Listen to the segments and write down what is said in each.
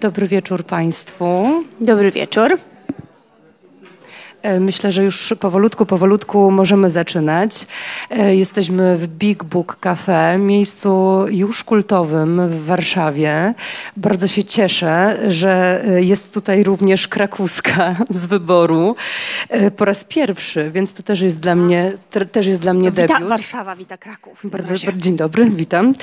Dobry wieczór Państwu. Dobry wieczór. E, myślę, że już powolutku, powolutku możemy zaczynać. E, jesteśmy w Big Book Cafe, miejscu już kultowym w Warszawie. Bardzo się cieszę, że e, jest tutaj również krakuska z wyboru po raz pierwszy, więc to też jest dla mnie, też jest dla mnie debiut. Wita Warszawa, wita Kraków. Bardzo, bardzo, dzień dobry, witam.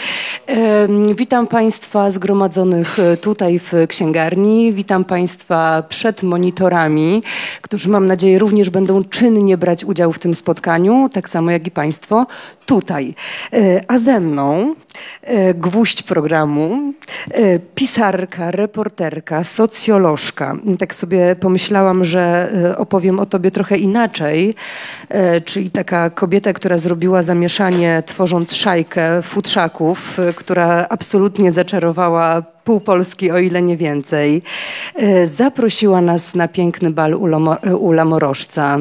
Witam Państwa zgromadzonych tutaj w księgarni. Witam Państwa przed monitorami, którzy mam nadzieję nadzieję również będą czynnie brać udział w tym spotkaniu, tak samo jak i Państwo tutaj. E, a ze mną e, gwóźdź programu, e, pisarka, reporterka, socjolożka. Tak sobie pomyślałam, że opowiem o tobie trochę inaczej, czyli taka kobieta, która zrobiła zamieszanie tworząc szajkę futrzaków, która absolutnie zaczarowała pół Polski, o ile nie więcej. Zaprosiła nas na piękny bal u Lamorożca.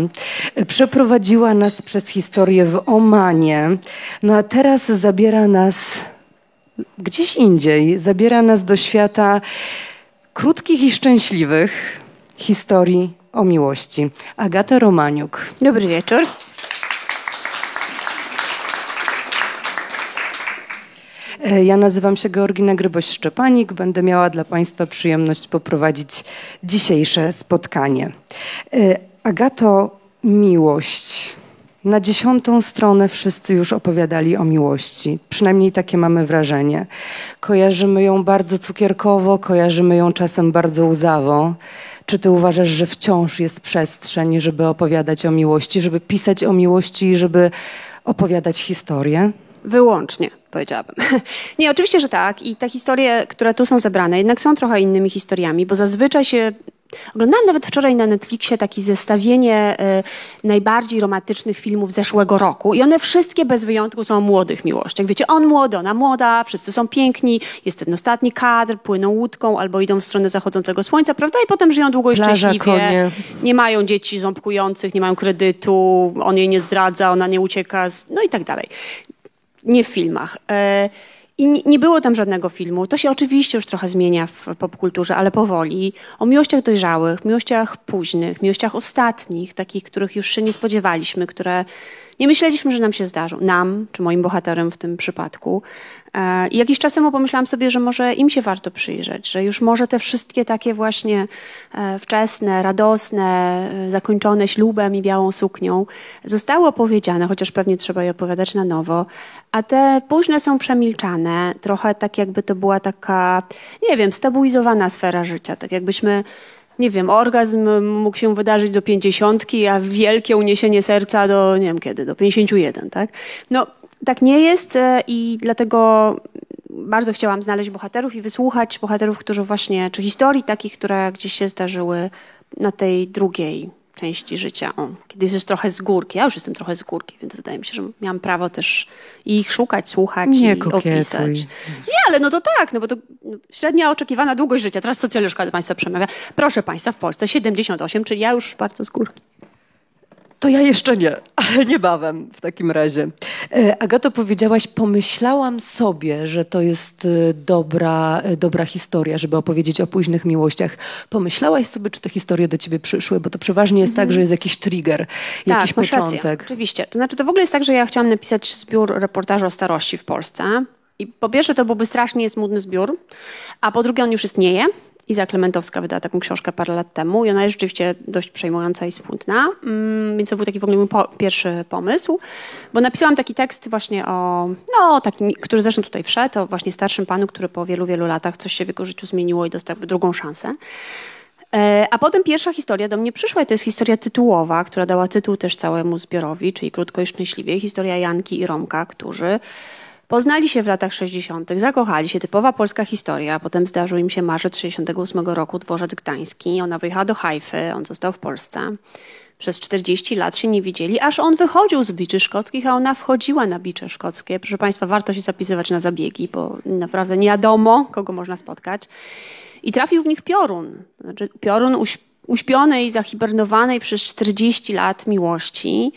Przeprowadziła nas przez historię w Omanie, no a teraz zabiera nas gdzieś indziej, zabiera nas do świata krótkich i szczęśliwych historii o miłości. Agata Romaniuk. Dobry wieczór. Ja nazywam się Georgina Gryboś-Szczepanik. Będę miała dla Państwa przyjemność poprowadzić dzisiejsze spotkanie. E, Agato, miłość. Na dziesiątą stronę wszyscy już opowiadali o miłości. Przynajmniej takie mamy wrażenie. Kojarzymy ją bardzo cukierkowo, kojarzymy ją czasem bardzo łzawo. Czy ty uważasz, że wciąż jest przestrzeń, żeby opowiadać o miłości, żeby pisać o miłości i żeby opowiadać historię? Wyłącznie, powiedziałabym. Nie, oczywiście, że tak. I te historie, które tu są zebrane, jednak są trochę innymi historiami, bo zazwyczaj się Oglądałam nawet wczoraj na Netflixie takie zestawienie y, najbardziej romantycznych filmów zeszłego roku i one wszystkie bez wyjątku są o młodych miłościach. Wiecie, on młody, ona młoda, wszyscy są piękni, jest ten ostatni kadr, płyną łódką albo idą w stronę zachodzącego słońca, prawda? I potem żyją długo i Plaża, szczęśliwie. Konie. Nie mają dzieci ząbkujących, nie mają kredytu, on jej nie zdradza, ona nie ucieka, z... no i tak dalej. Nie w filmach. Y i nie, było tam żadnego filmu. To się oczywiście już trochę zmienia w popkulturze, ale powoli. O miłościach dojrzałych, miłościach późnych, miłościach ostatnich, takich, których już się nie spodziewaliśmy, które nie myśleliśmy, że nam się zdarzą. Nam, czy moim bohaterem w tym przypadku. E, I jakiś czas temu pomyślałam sobie, że może im się warto przyjrzeć, że już może te wszystkie takie właśnie e, wczesne, radosne, e, zakończone ślubem i białą suknią zostały opowiedziane, chociaż pewnie trzeba je opowiadać na nowo, a te późne są przemilczane, trochę tak jakby to była taka, nie wiem, stabilizowana sfera życia, tak jakbyśmy nie wiem, orgazm mógł się wydarzyć do pięćdziesiątki, a wielkie uniesienie serca do, nie wiem kiedy, do pięćdziesięciu jeden, tak? No, tak nie jest e, i dlatego bardzo chciałam znaleźć bohaterów i wysłuchać bohaterów, którzy właśnie, czy historii takich, które gdzieś się zdarzyły na tej drugiej części życia. O, kiedy jesteś trochę z górki. Ja już jestem trochę z górki, więc wydaje mi się, że miałam prawo też ich szukać, słuchać nie i kokietuj. opisać. Nie, ale no to tak, no bo to średnia oczekiwana długość życia. Teraz socjolożka do Państwa przemawia. Proszę Państwa, w Polsce 78, czyli ja już bardzo z górki. To ja jeszcze nie, ale niebawem w takim razie. E, Agato, powiedziałaś, pomyślałam sobie, że to jest e, dobra, e, dobra historia, żeby opowiedzieć o późnych miłościach. Pomyślałaś sobie, czy te historie do ciebie przyszły? Bo to przeważnie jest tak, że jest jakiś trigger, tak, jakiś początek. Rację, oczywiście. To znaczy, to w ogóle jest tak, że ja chciałam napisać zbiór reportażu o starości w Polsce. I po pierwsze, to byłby strasznie smutny zbiór, a po drugie, on już istnieje. Iza Klementowska wydała taką książkę parę lat temu i ona jest rzeczywiście dość przejmująca i smutna, mm, więc to był taki w ogóle mój po pierwszy pomysł, bo napisałam taki tekst właśnie o, no takim, który zresztą tutaj wszedł, o właśnie starszym panu, który po wielu, wielu latach coś się w jego życiu zmieniło i dostał drugą szansę. E, a potem pierwsza historia do mnie przyszła i to jest historia tytułowa, która dała tytuł też całemu zbiorowi, czyli Krótko i Szczęśliwie. Historia Janki i Romka, którzy Poznali się w latach 60., zakochali się, typowa polska historia. Potem zdarzył im się marzec 68 roku dworzec gdański. Ona wyjechała do Hajfy, on został w Polsce. Przez 40 lat się nie widzieli, aż on wychodził z biczy szkockich, a ona wchodziła na bicze szkockie. Proszę Państwa, warto się zapisywać na zabiegi, bo naprawdę nie wiadomo, kogo można spotkać. I trafił w nich piorun. Znaczy, piorun uśpionej, zahibernowanej przez 40 lat miłości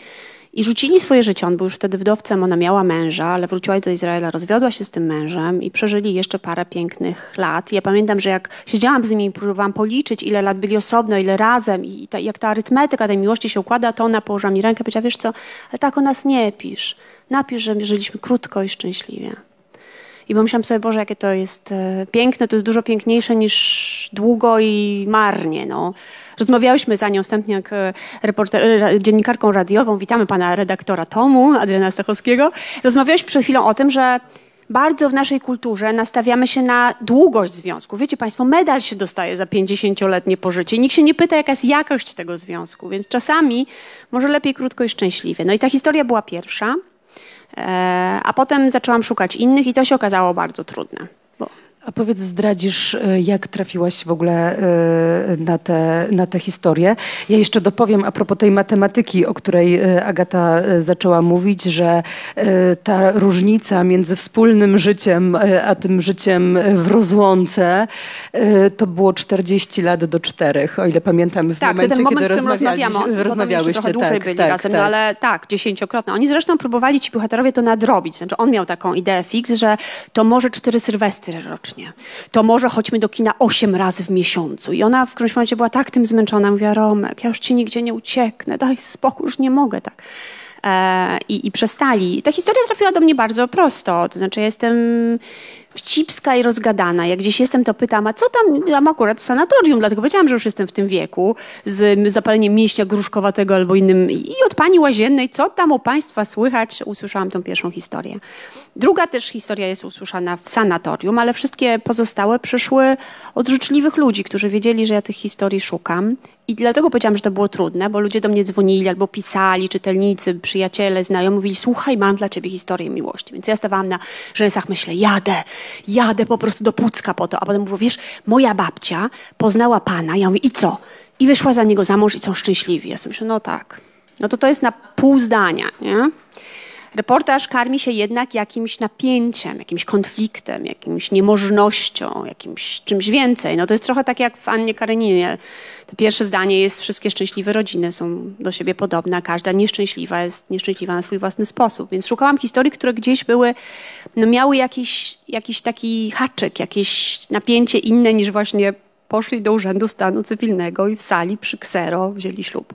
I rzucili swoje życie. On był już wtedy wdowcem, ona miała męża, ale wróciła do Izraela, rozwiodła się z tym mężem i przeżyli jeszcze parę pięknych lat. Ja pamiętam, że jak siedziałam z nimi i próbowałam policzyć, ile lat byli osobno, ile razem i ta, jak ta arytmetyka tej miłości się układa, to ona położyła mi rękę i powiedziała, wiesz co, ale tak o nas nie pisz. Napisz, że żyliśmy krótko i szczęśliwie. I pomyślałam sobie, Boże, jakie to jest e, piękne, to jest dużo piękniejsze niż długo i marnie. No. Rozmawiałyśmy za nią wstępnie jak e, reporter, dziennikarką radiową. Witamy pana redaktora Tomu, Adriana Stachowskiego. Rozmawiałyśmy przed chwilą o tym, że bardzo w naszej kulturze nastawiamy się na długość związku. Wiecie Państwo, medal się dostaje za 50-letnie pożycie nikt się nie pyta, jaka jest jakość tego związku, więc czasami może lepiej krótko i szczęśliwie. No i ta historia była pierwsza. E, a potem zaczęłam szukać innych i to się okazało bardzo trudne. A powiedz, zdradzisz, e, jak trafiłaś w ogóle e, na tę na te historię. Ja jeszcze dopowiem a propos tej matematyki, o której e, Agata zaczęła mówić, że ta różnica między wspólnym życiem a tym życiem w rozłące to było 40 lat do czterech, o ile pamiętam w tak, momencie, ten moment, kiedy rozmawiamy, rozmawiałyście. trochę dłużej tak, byli tak, razem, tak. no ale tak, dziesięciokrotnie. Oni zresztą próbowali ci bohaterowie to nadrobić. Znaczy on miał taką ideę fix, że to może cztery sylwestry rocznie to może chodźmy do kina osiem razy w miesiącu. I ona w którymś momencie była tak tym zmęczona. Mówiła, Romek, ja już ci nigdzie nie ucieknę, daj spokój, już nie mogę tak. E, i, I przestali. Ta historia trafiła do mnie bardzo prosto. To znaczy, ja jestem wcipska i rozgadana. Jak gdzieś jestem, to pytam, a co tam? Mam akurat w sanatorium, dlatego powiedziałam, że już jestem w tym wieku, z zapaleniem mięśnia gruszkowatego albo innym. I od pani łaziennej, co tam u państwa słychać? Usłyszałam tą pierwszą historię. Druga też historia jest usłyszana w sanatorium, ale wszystkie pozostałe przyszły od życzliwych ludzi, którzy wiedzieli, że ja tych historii szukam. I dlatego powiedziałam, że to było trudne, bo ludzie do mnie dzwonili albo pisali, czytelnicy, przyjaciele, znajomi, mówili, słuchaj, mam dla ciebie historię miłości. Więc ja stawałam na rzęsach, myślę, jadę, jadę po prostu do Pucka po to. A potem mówię, wiesz, moja babcia poznała pana. Ja mówię, i co? I wyszła za niego za mąż i są szczęśliwi. Ja sobie myślę, no tak. No to to jest na pół zdania, nie? Reportaż karmi się jednak jakimś napięciem, jakimś konfliktem, jakimś niemożnością, jakimś czymś więcej. No to jest trochę tak jak w Annie Kareninie. To pierwsze zdanie jest wszystkie szczęśliwe rodziny są do siebie podobne, a każda nieszczęśliwa jest nieszczęśliwa na swój własny sposób. Więc szukałam historii, które gdzieś były, no miały jakiś, jakiś taki haczyk, jakieś napięcie inne niż właśnie poszli do Urzędu Stanu Cywilnego i w sali przy ksero wzięli ślub.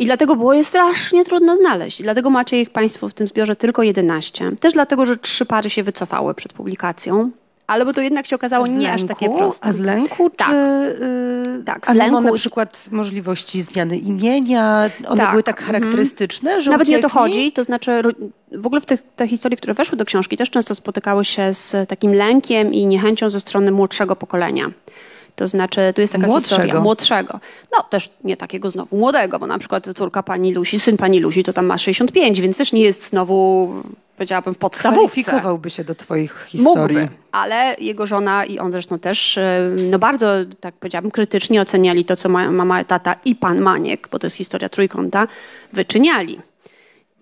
I dlatego było je strasznie trudno znaleźć. I dlatego macie ich Państwo w tym zbiorze tylko 11. Też dlatego, że trzy pary się wycofały przed publikacją. Ale bo to jednak się okazało nie lęku? aż takie proste. A z lęku? Tak. Czy, yy, tak, z a lęku. na przykład możliwości zmiany imienia? One Tak. były tak charakterystyczne, że Nawet nie o to chodzi, to znaczy w ogóle w tych, te historie, które weszły do książki, też często spotykały się z takim lękiem i niechęcią ze strony młodszego pokolenia. To znaczy, tu jest taka Młodszego? historia młodszego. No też nie takiego znowu młodego, bo na przykład córka pani Lusi, syn pani Lusi to tam ma 65, więc też nie jest znowu, powiedziałabym, w podstawówce. Kwalifikowałby się do twoich historii. Mógłby, ale jego żona i on zresztą też e, no bardzo, tak powiedziałabym, krytycznie oceniali to, co ma- mama, tata i pan Maniek, bo to jest historia trójkąta, wyczyniali.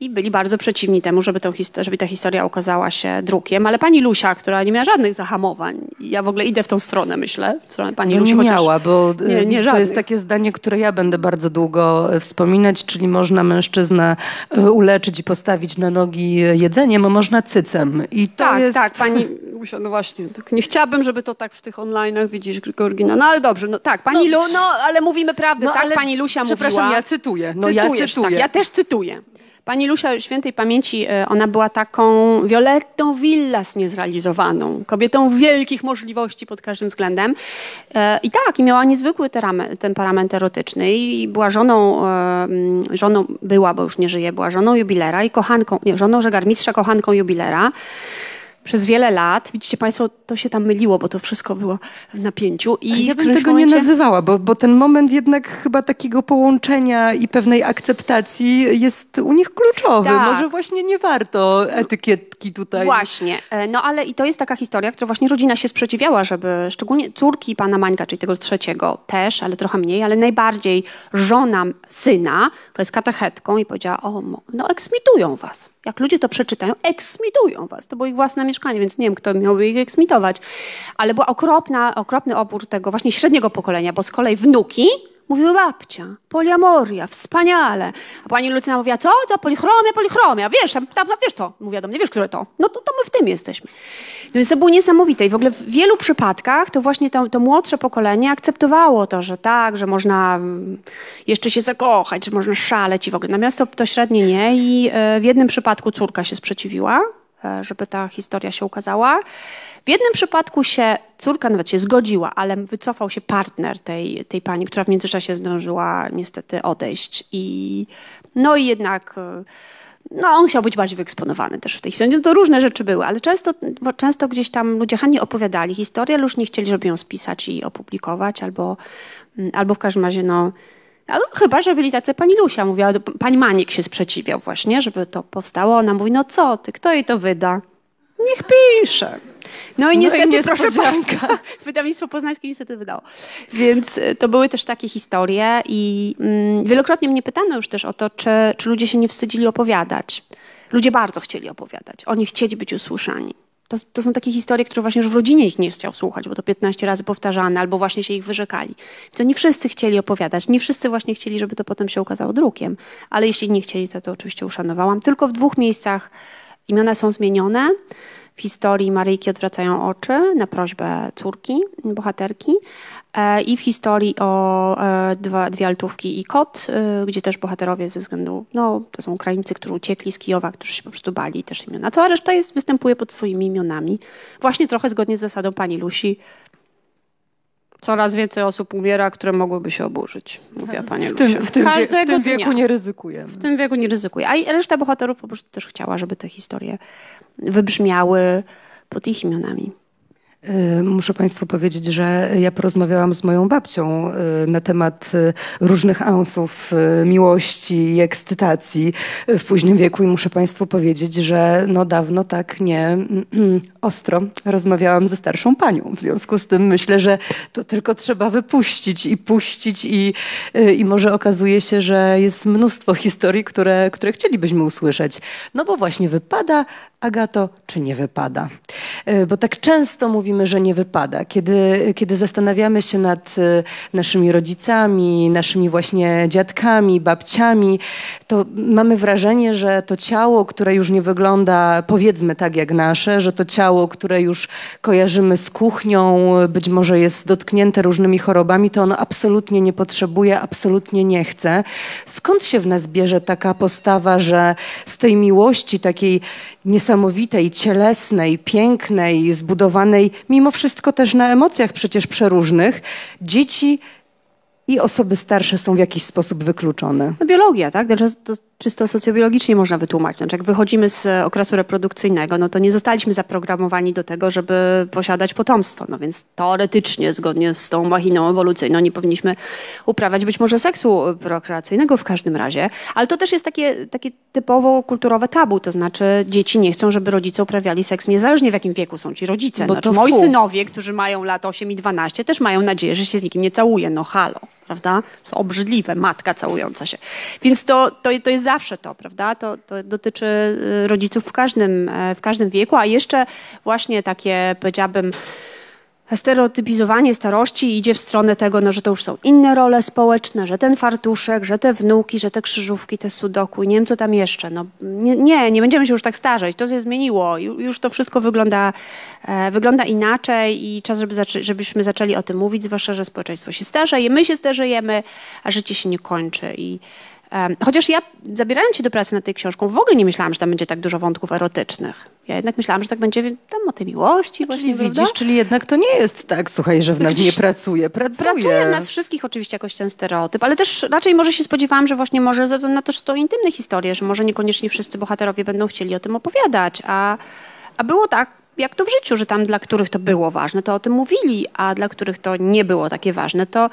I byli bardzo przeciwni temu, żeby, tą, żeby ta historia okazała się drukiem. Ale pani Lusia, która nie miała żadnych zahamowań, ja w ogóle idę w tą stronę, myślę, w stronę pani No Lusi, chociaż miała, bo nie, nie y, to żadnych. jest takie zdanie, które ja będę bardzo długo y, wspominać, czyli można mężczyznę y, uleczyć i postawić na nogi jedzeniem, a można cycem. I to tak, jest... tak, pani Lusia, no właśnie, tak nie chciałabym, żeby to tak w tych online'ach widzisz, Georgina, no ale dobrze, no tak, pani Lu, no ale mówimy prawdę, No, tak, ale pani Lusia Przepraszam, mówiła. ja cytuję. No Cytujesz, ja cytuję. Tak, ja też cytuję. Pani Lusia świętej pamięci, e, ona była taką Violettą Villas niezrealizowaną, kobietą wielkich możliwości pod każdym względem. E, I tak, i miała niezwykły temperament erotyczny i była żoną, e, mm, żoną była, bo już nie żyje, była żoną jubilera i kochanką, nie, żoną żegarmistrza, kochanką jubilera. Przez wiele lat, widzicie Państwo, to się tam myliło, bo to wszystko było w napięciu. I ja bym tego momencie... nie nazywała, bo, bo ten moment jednak chyba takiego połączenia i pewnej akceptacji jest u nich kluczowy. Tak. Może właśnie nie warto etykietki tutaj. Właśnie, E, no ale i to jest taka historia, która właśnie rodzina się sprzeciwiała, żeby szczególnie córki pana Mańka, czyli tego trzeciego też, ale trochę mniej, ale najbardziej żona syna, która jest katechetką i powiedziała, o, no eksmitują was. Jak ludzie to przeczytają, eksmitują was. To było ich własne mieszkanie, więc nie wiem, kto miałby ich eksmitować. Ale była okropna, okropny opór tego właśnie średniego pokolenia, bo z kolei wnuki Mówiły babcia, poliamoria, wspaniale. A pani Lucyna mówiła, co? To polichromia, polichromia. Wiesz, tam, tam, wiesz to. Mówiła do mnie, wiesz, które to? No to, to my w tym jesteśmy. No więc to było niesamowite. I w ogóle w wielu przypadkach to właśnie to, to młodsze pokolenie akceptowało to, że tak, że można mm, jeszcze się zakochać, że można szaleć i w ogóle. Natomiast to, to średnie nie. I e, w jednym przypadku córka się sprzeciwiła, żeby ta historia się ukazała. W jednym przypadku się córka nawet się zgodziła, ale wycofał się partner tej, tej pani, która w międzyczasie zdążyła niestety odejść. I, no i jednak no, on chciał być bardziej wyeksponowany też w tej historii. No to różne rzeczy były, ale często, często gdzieś tam ludzie chętnie opowiadali historię, ale już nie chcieli, żeby ją spisać i opublikować, albo, albo w każdym razie no, ale chyba, że byli tacy pani Lusia, mówiła, pani Manik się sprzeciwiał właśnie, żeby to powstało. Ona mówi, no co ty, kto jej to wyda? Niech pisze. No i no niestety, i proszę Państwa, wydawnictwo poznańskie niestety wydało. Więc y, to były też takie historie i mm, wielokrotnie mnie pytano już też o to, czy, czy ludzie się nie wstydzili opowiadać. Ludzie bardzo chcieli opowiadać. Oni chcieli być usłyszani. To, to, są takie historie, które właśnie już w rodzinie ich nie chciał słuchać, bo to 15 razy powtarzane, albo właśnie się ich wyrzekali. To nie wszyscy chcieli opowiadać, nie wszyscy właśnie chcieli, żeby to potem się ukazało drukiem. Ale jeśli nie chcieli, to, to oczywiście uszanowałam. Tylko w dwóch miejscach imiona są zmienione. W historii Maryjki odwracają oczy na prośbę córki, bohaterki. E, I w historii o e, dwa, dwie altówki i kot, e, gdzie też bohaterowie ze względu, no to są Ukraińcy, którzy uciekli z Kijowa, którzy się po prostu bali też imiona. Cała reszta jest, występuje pod swoimi imionami. Właśnie trochę zgodnie z zasadą pani Lusi. Coraz więcej osób umiera, które mogłyby się oburzyć, mówiła pani w tym, w tym, Każdego w tym wieku dnia. nie ryzykujemy. W tym wieku nie ryzykuje. A reszta bohaterów po prostu też chciała, żeby te historie wybrzmiały pod ich imionami. Y, muszę Państwu powiedzieć, że ja porozmawiałam z moją babcią y, na temat y, różnych ansów miłości i ekscytacji w późnym wieku i muszę Państwu powiedzieć, że no dawno tak nie ostro rozmawiałam ze starszą panią. W związku z tym myślę, że to tylko trzeba wypuścić i puścić i, i może okazuje się, że jest mnóstwo historii, które, które chcielibyśmy usłyszeć. No bo właśnie wypada, Agato, czy nie wypada? Bo tak często mówimy, że nie wypada. Kiedy, kiedy zastanawiamy się nad y, naszymi rodzicami, naszymi właśnie dziadkami, babciami, to mamy wrażenie, że to ciało, które już nie wygląda powiedzmy tak jak nasze, że to ciało, które już kojarzymy z kuchnią, być może jest dotknięte różnymi chorobami, to ono absolutnie nie potrzebuje, absolutnie nie chce. Skąd się w nas bierze taka postawa, że z tej miłości takiej niesamowitej, cielesnej, pięknej, zbudowanej mimo wszystko też na emocjach przecież przeróżnych, dzieci i osoby starsze są w jakiś sposób wykluczone. No biologia, tak? Znaczy, to czysto socjobiologicznie można wytłumaczyć. Znaczy, jak wychodzimy z okresu reprodukcyjnego, no to nie zostaliśmy zaprogramowani do tego, żeby posiadać potomstwo. No więc teoretycznie, zgodnie z tą machiną ewolucyjną, nie powinniśmy uprawiać być może seksu prokreacyjnego w każdym razie. Ale to też jest takie, takie typowo kulturowe tabu. To znaczy, dzieci nie chcą, żeby rodzice uprawiali seks niezależnie w jakim wieku są ci rodzice. Bo znaczy, moi synowie, którzy mają lat 8 i 12, też mają nadzieję, że się z nikim nie całuje. No halo prawda? To obrzydliwe, matka całująca się. Więc to, to, to jest zawsze to, prawda? To, to dotyczy y, rodziców w każdym, e, w każdym wieku, a jeszcze właśnie takie, powiedziałabym, stereotypizowanie starości idzie w stronę tego, no, że to już są inne role społeczne, że ten fartuszek, że te wnuki, że te krzyżówki, te sudoku. Nie wiem co tam jeszcze. No, nie, nie, nie będziemy się już tak starzeć, to się zmieniło, już to wszystko wygląda, e, wygląda inaczej i czas, żeby zaczę żebyśmy zaczęli o tym mówić, zwłaszcza, że społeczeństwo się starzeje, my się starzejemy, a życie się nie kończy. I Chociaż ja, zabierając się do pracy nad tej książką, w ogóle nie myślałam, że tam będzie tak dużo wątków erotycznych. Ja jednak myślałam, że tak będzie tam o tej miłości. Właśnie, czyli widzisz, czyli jednak to nie jest tak, słuchaj, że w nas nie pracuje. Pracuje. Pracuje w nas wszystkich oczywiście jakoś ten stereotyp, ale też raczej może się spodziewałam, że właśnie może ze względu na to, że to intymne historie, że może niekoniecznie wszyscy bohaterowie będą chcieli o tym opowiadać, a, a było tak, jak to w życiu, że tam dla których to było ważne, to o tym mówili, a dla których to nie było takie ważne, to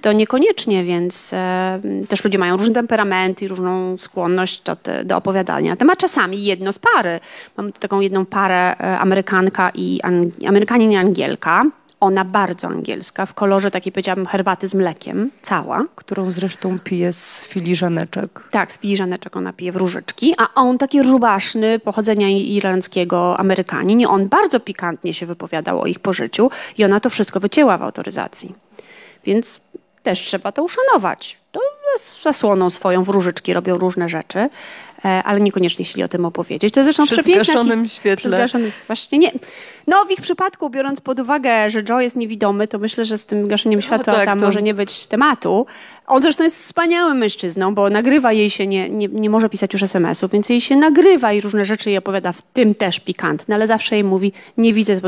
to niekoniecznie, więc e, też ludzie mają różne temperamenty i różną skłonność do, do opowiadania. Temat czasami jedno z pary. Mam taką jedną parę e, Amerykanka i Amerykanin i Angielka. Ona bardzo angielska, w kolorze takiej powiedziałabym herbaty z mlekiem, cała. Którą zresztą pije z filiżaneczek. Tak, z filiżaneczek ona pije w różyczki, a on taki rubaszny, pochodzenia irlandzkiego Amerykanin i on bardzo pikantnie się wypowiadał o ich pożyciu i ona to wszystko wycięła w autoryzacji. Więc też trzeba to uszanować. To z zasłoną swoją w różyczki robią różne rzeczy, e, ale niekoniecznie chcieli o tym opowiedzieć. To jest zresztą Przy zgaszonym his- świetle. Przy zgaszonym, właśnie nie. No w ich przypadku, biorąc pod uwagę, że Joe jest niewidomy, to myślę, że z tym gaszeniem światła tak, tam to- może nie być tematu. On zresztą jest wspaniałym mężczyzną, bo nagrywa jej się, nie, nie, nie może pisać już SMS-ów, więc jej się nagrywa i różne rzeczy jej opowiada, w tym też pikantne, ale zawsze jej mówi, nie widzę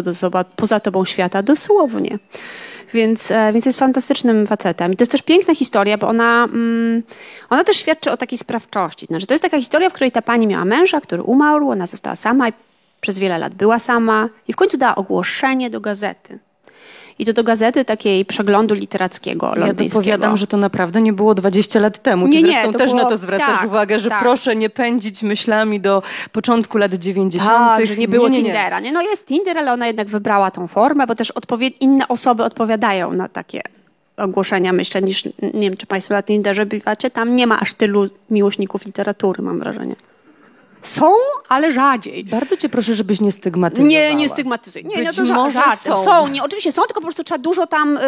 poza tobą świata, dosłownie. Więc, e, więc jest fantastycznym facetem. I to jest też piękna historia, bo ona, mm, ona też świadczy o takiej sprawczości. Znaczy, to jest taka historia, w której ta pani miała męża, który umarł, ona została sama i przez wiele lat była sama i w końcu dała ogłoszenie do gazety. I to do gazety takiej przeglądu literackiego Ja londyńskiego. dopowiadam, że to naprawdę nie było 20 lat temu. Ty Nie, nie, zresztą to też było- na to zwracasz tak, uwagę, że tak. proszę nie pędzić myślami do początku lat 90. Tak, że nie było nie, nie. Tindera. Nie? No jest Tinder, ale ona jednak wybrała tą formę, bo też inne osoby odpowiadają na takie ogłoszenia, myślę, niż nie wiem, czy Państwo na Tinderze bywacie. Tam nie ma aż tylu miłośników literatury, mam wrażenie. Są, ale rzadziej. Bardzo cię proszę, żebyś nie stygmatyzowała. Nie, nie stygmatyzuj. Nie, Być no to może żartem. są. są. Nie, oczywiście są, tylko po prostu trzeba dużo tam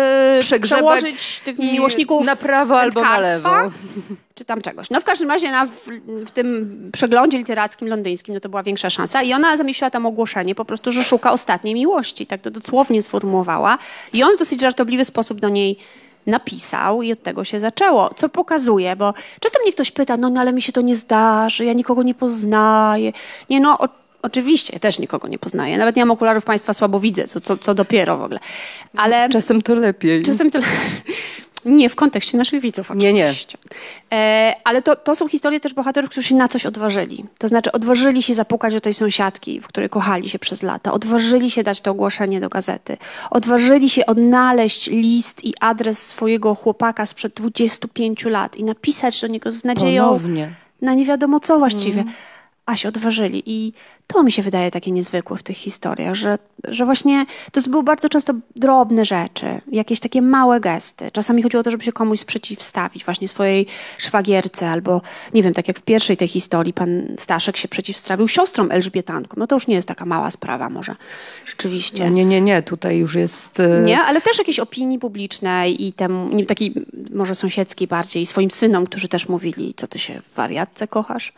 yy, przełożyć tych miłośników na prawo albo na lewo. Czy tam czegoś. No w każdym razie na, w, w tym przeglądzie literackim londyńskim no to była większa szansa i ona zamieściła tam ogłoszenie po prostu, że szuka ostatniej miłości. Tak to dosłownie sformułowała. I on w dosyć żartobliwy sposób do niej napisał i od tego się zaczęło. Co pokazuje, bo często mnie ktoś pyta, no, no ale mi się to nie zdarzy, ja nikogo nie poznaję. Nie no, o, oczywiście, ja też nikogo nie poznaję. Nawet nie mam okularów, Państwa słabo widzę, co, co, co dopiero w ogóle. Ale Czasem to lepiej. czasem to... Nie, w kontekście naszych widzów Nie, nie. oczywiście. E, ale to, to są historie też bohaterów, którzy się na coś odważyli. To znaczy odważyli się zapukać do tej sąsiadki, w której kochali się przez lata. Odważyli się dać to ogłoszenie do gazety. Odważyli się odnaleźć list i adres swojego chłopaka sprzed 25 lat i napisać do niego z nadzieją Ponownie. na nie wiadomo co właściwie. A się odważyli. I to mi się wydaje takie niezwykłe w tych historiach, że, że właśnie to były bardzo często drobne rzeczy, jakieś takie małe gesty. Czasami chodziło o to, żeby się komuś przeciwstawić, właśnie swojej szwagierce, albo nie wiem, tak jak w pierwszej tej historii pan Staszek się przeciwstawił siostrom Elżbietankom. No to już nie jest taka mała sprawa może, rzeczywiście. Nie, nie, nie, tutaj już jest... e, Nie, ale też jakiejś opinii publicznej i temu, nie, takiej może sąsiedzkiej bardziej, swoim synom, którzy też mówili, co ty się w wariatce kochasz.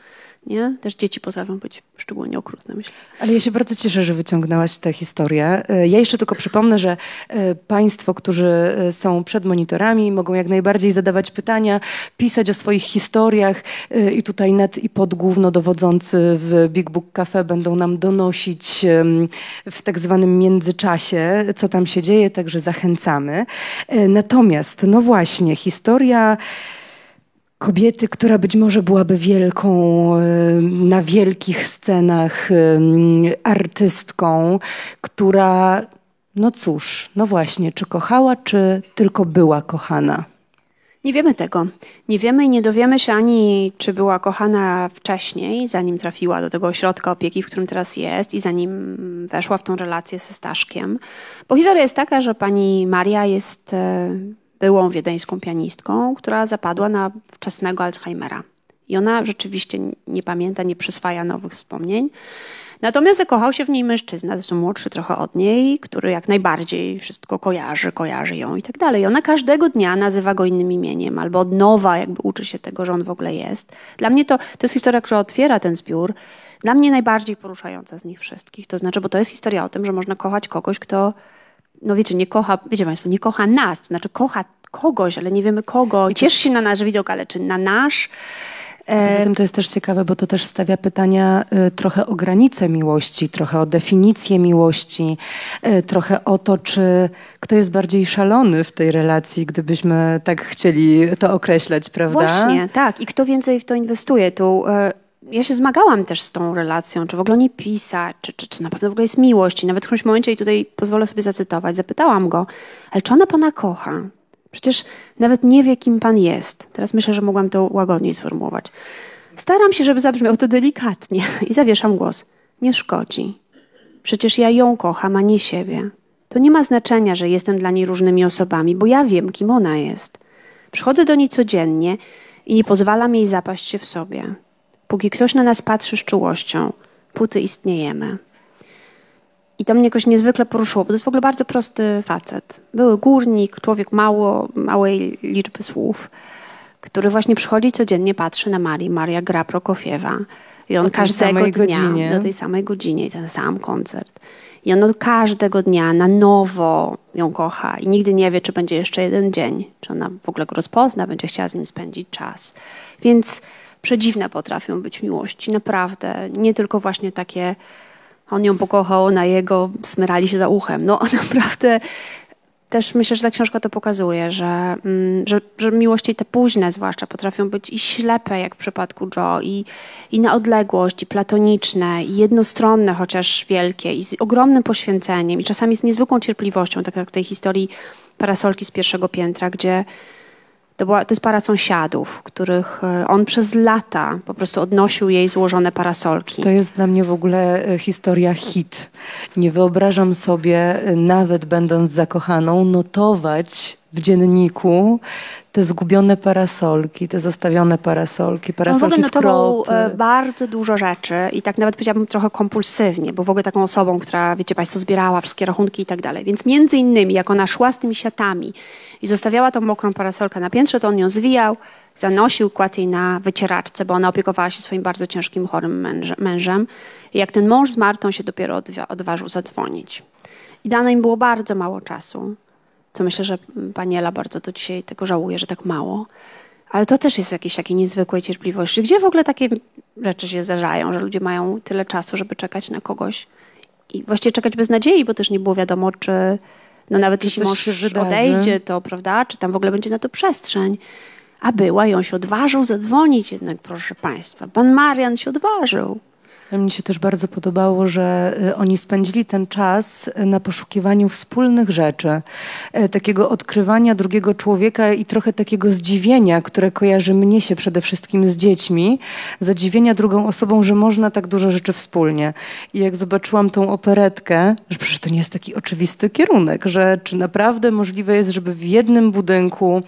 Nie? Też dzieci potrafią być szczególnie okrutne, myślę. Ale ja się bardzo cieszę, że wyciągnęłaś tę historię. E, Ja jeszcze tylko przypomnę, że e, Państwo, którzy e, są przed monitorami, mogą jak najbardziej zadawać pytania, pisać o swoich historiach i tutaj net i podgłównodowodzący w Big Book Cafe będą nam donosić w tak zwanym międzyczasie, co tam się dzieje, także zachęcamy. Natomiast, no właśnie, historia kobiety, która być może byłaby wielką na wielkich scenach artystką, która, no cóż, no właśnie, czy kochała, czy tylko była kochana? Nie wiemy tego. Nie wiemy i nie dowiemy się ani, czy była kochana wcześniej, zanim trafiła do tego ośrodka opieki, w którym teraz jest i zanim weszła w tą relację ze Staszkiem. Bo historia jest taka, że pani Maria jest byłą wiedeńską pianistką, która zapadła na wczesnego Alzheimera. I ona rzeczywiście nie pamięta, nie przyswaja nowych wspomnień. Natomiast zakochał się w niej mężczyzna, zresztą młodszy trochę od niej, który jak najbardziej wszystko kojarzy, kojarzy ją i tak dalej. I ona każdego dnia nazywa go innym imieniem, albo od nowa jakby uczy się tego, że on w ogóle jest. Dla mnie to, to jest historia, która otwiera ten zbiór. Dla mnie najbardziej poruszająca z nich wszystkich. To znaczy, bo to jest historia o tym, że można kochać kogoś, kto, no wiecie, nie kocha, wiecie Państwo, nie kocha nas, to znaczy kocha kogoś, ale nie wiemy kogo. Cieszy się na nasz widok, ale czy na nasz? Poza tym to jest też ciekawe, bo to też stawia pytania y, trochę o granice miłości, trochę o definicję miłości, y, trochę o to, czy kto jest bardziej szalony w tej relacji, gdybyśmy tak chcieli to określać, prawda? Właśnie, tak. I kto więcej w to inwestuje? Tu, e, ja się zmagałam też z tą relacją, czy w ogóle nie pisać, czy, czy, czy na pewno w ogóle jest miłość. I nawet w którymś momencie, i tutaj pozwolę sobie zacytować, zapytałam go, ale czy ona pana kocha? Przecież nawet nie wie, kim pan jest. Teraz myślę, że mogłam to łagodniej sformułować. Staram się, żeby zabrzmiało to delikatnie i zawieszam głos. Nie szkodzi. Przecież ja ją kocham, a nie siebie. To nie ma znaczenia, że jestem dla niej różnymi osobami, bo ja wiem, kim ona jest. Przychodzę do niej codziennie i nie pozwalam jej zapaść się w sobie. Póki ktoś na nas patrzy z czułością, póty istniejemy. I to mnie jakoś niezwykle poruszyło, bo to jest w ogóle bardzo prosty facet. Były górnik, człowiek mało, małej liczby słów, który właśnie przychodzi codziennie, patrzy na Marii. Maria gra Prokofiewa. I on każdego dnia, godzinie. do tej samej godzinie, ten sam koncert. I on każdego dnia na nowo ją kocha i nigdy nie wie, czy będzie jeszcze jeden dzień, czy ona w ogóle go rozpozna, będzie chciała z nim spędzić czas. Więc przedziwne potrafią być miłości, naprawdę. Nie tylko właśnie takie, on ją pokochał, na jego smyrali się za uchem. No naprawdę też myślę, że ta książka to pokazuje, że, mm, że, że miłości te późne zwłaszcza potrafią być i ślepe, jak w przypadku Joe, i, i na odległość, i platoniczne, i jednostronne, chociaż wielkie, i z ogromnym poświęceniem, i czasami z niezwykłą cierpliwością, tak jak w tej historii parasolki z pierwszego piętra, gdzie to, była, to jest para sąsiadów, których e, on przez lata po prostu odnosił jej złożone parasolki. To jest dla mnie w ogóle e, historia hit. Nie wyobrażam sobie, e, nawet będąc zakochaną, notować w dzienniku te zgubione parasolki, te zostawione parasolki, parasolki On w ogóle notował bardzo dużo rzeczy i tak nawet powiedziałabym trochę kompulsywnie, bo w ogóle taką osobą, która, wiecie Państwo, zbierała wszystkie rachunki i tak dalej. Więc między innymi, jak ona szła z tymi siatami i zostawiała tą mokrą parasolkę na piętrze, to on ją zwijał, zanosił, kładł jej na wycieraczce, bo ona opiekowała się swoim bardzo ciężkim, chorym mężem. I jak ten mąż zmarł, to on się dopiero odważył zadzwonić. I dane im było bardzo mało czasu co myślę, że pani Ela bardzo do dzisiaj tego żałuje, że tak mało. Ale to też jest jakieś takiej niezwykłej cierpliwości. Gdzie w ogóle takie rzeczy się zdarzają, że ludzie mają tyle czasu, żeby czekać na kogoś i właściwie czekać bez nadziei, bo też nie było wiadomo, czy no nawet jeśli mąż odejdzie, to prawda, czy tam w ogóle będzie na to przestrzeń. A była i on się odważył zadzwonić jednak, proszę Państwa. Pan Marian się odważył. Mnie się też bardzo podobało, że y, oni spędzili ten czas y, na poszukiwaniu wspólnych rzeczy, y, takiego odkrywania drugiego człowieka i trochę takiego zdziwienia, które kojarzy mnie się przede wszystkim z dziećmi, zadziwienia drugą osobą, że można tak dużo rzeczy wspólnie. I jak zobaczyłam tą operetkę, że przecież to nie jest taki oczywisty kierunek, że czy naprawdę możliwe jest, żeby w jednym budynku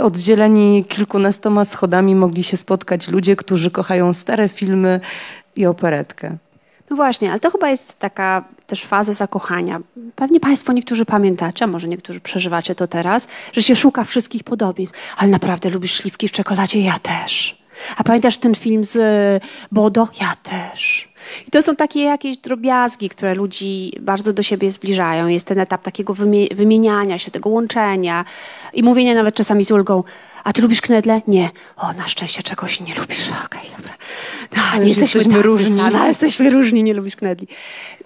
oddzieleni kilkunastoma schodami mogli się spotkać ludzie, którzy kochają stare filmy, i operetkę. No właśnie, ale to chyba jest taka też faza zakochania. Pewnie Państwo niektórzy pamiętacie, a może niektórzy przeżywacie to teraz, że się szuka wszystkich podobieństw. Ale naprawdę lubisz śliwki w czekoladzie? Ja też. A pamiętasz ten film z e, Bodo? Ja też. I to są takie jakieś drobiazgi, które ludzi bardzo do siebie zbliżają. Jest ten etap takiego wymieniania się, tego łączenia i mówienia nawet czasami z ulgą, a ty lubisz knedle? Nie. O, na szczęście czegoś nie lubisz. Okej, okay, dobra. No, nie jesteśmy, jesteśmy różni. Ale jesteśmy różni, nie lubisz knedli.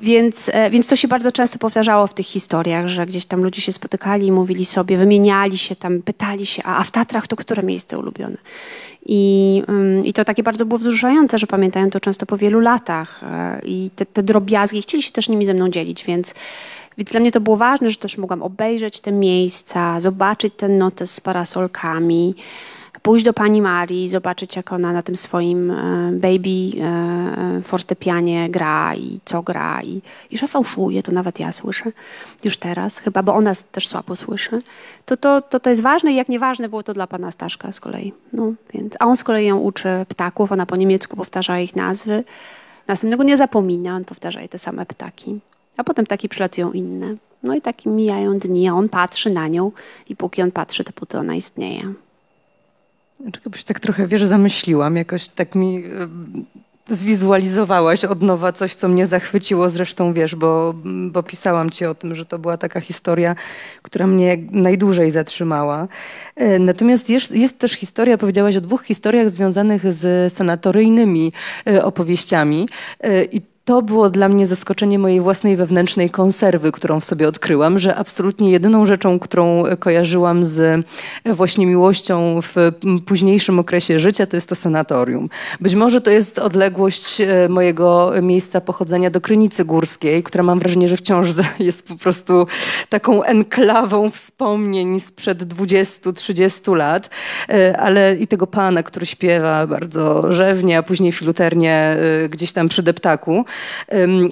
Więc, e, więc to się bardzo często powtarzało w tych historiach, że gdzieś tam ludzie się spotykali i mówili sobie, wymieniali się tam, pytali się, a, a w Tatrach to które miejsce ulubione? I, um, I to takie bardzo było wzruszające, że pamiętają to często po wielu latach. E, I te, te drobiazgi chcieli się też nimi ze mną dzielić, więc więc dla mnie to było ważne, że też mogłam obejrzeć te miejsca, zobaczyć ten notes z parasolkami, pójść do pani Marii, zobaczyć jak ona na tym swoim e, baby e, e, fortepianie gra i co gra i, i że fałszuje, to nawet ja słyszę już teraz chyba, bo ona też słabo słyszy. To, to, to, to jest ważne i jak nieważne było to dla pana Staszka z kolei. No, więc, a on z kolei ją uczy ptaków, ona po niemiecku powtarza ich nazwy. Następnego nie zapomina, on powtarza te same ptaki. A potem ptaki przylatują inne. No i tak mijają dni, a on patrzy na nią i póki on patrzy, to póty ona istnieje. Czegoś tak trochę, wiesz, zamyśliłam, jakoś tak mi zwizualizowałaś od nowa coś, co mnie zachwyciło. Zresztą wiesz, bo, bo pisałam ci o tym, że to była taka historia, która mnie najdłużej zatrzymała. E, natomiast jest, jest też historia, powiedziałaś o dwóch historiach związanych z sanatoryjnymi e, opowieściami. E, I to było dla mnie zaskoczenie mojej własnej wewnętrznej konserwy, którą w sobie odkryłam, że absolutnie jedyną rzeczą, którą kojarzyłam z właśnie miłością w późniejszym okresie życia, to jest to sanatorium. Być może to jest odległość e, mojego miejsca pochodzenia do Krynicy Górskiej, która mam wrażenie, że wciąż jest po prostu taką enklawą wspomnień sprzed 20-30 lat, e, ale i tego pana, który śpiewa bardzo rzewnie, a później filuternie e, gdzieś tam przy deptaku.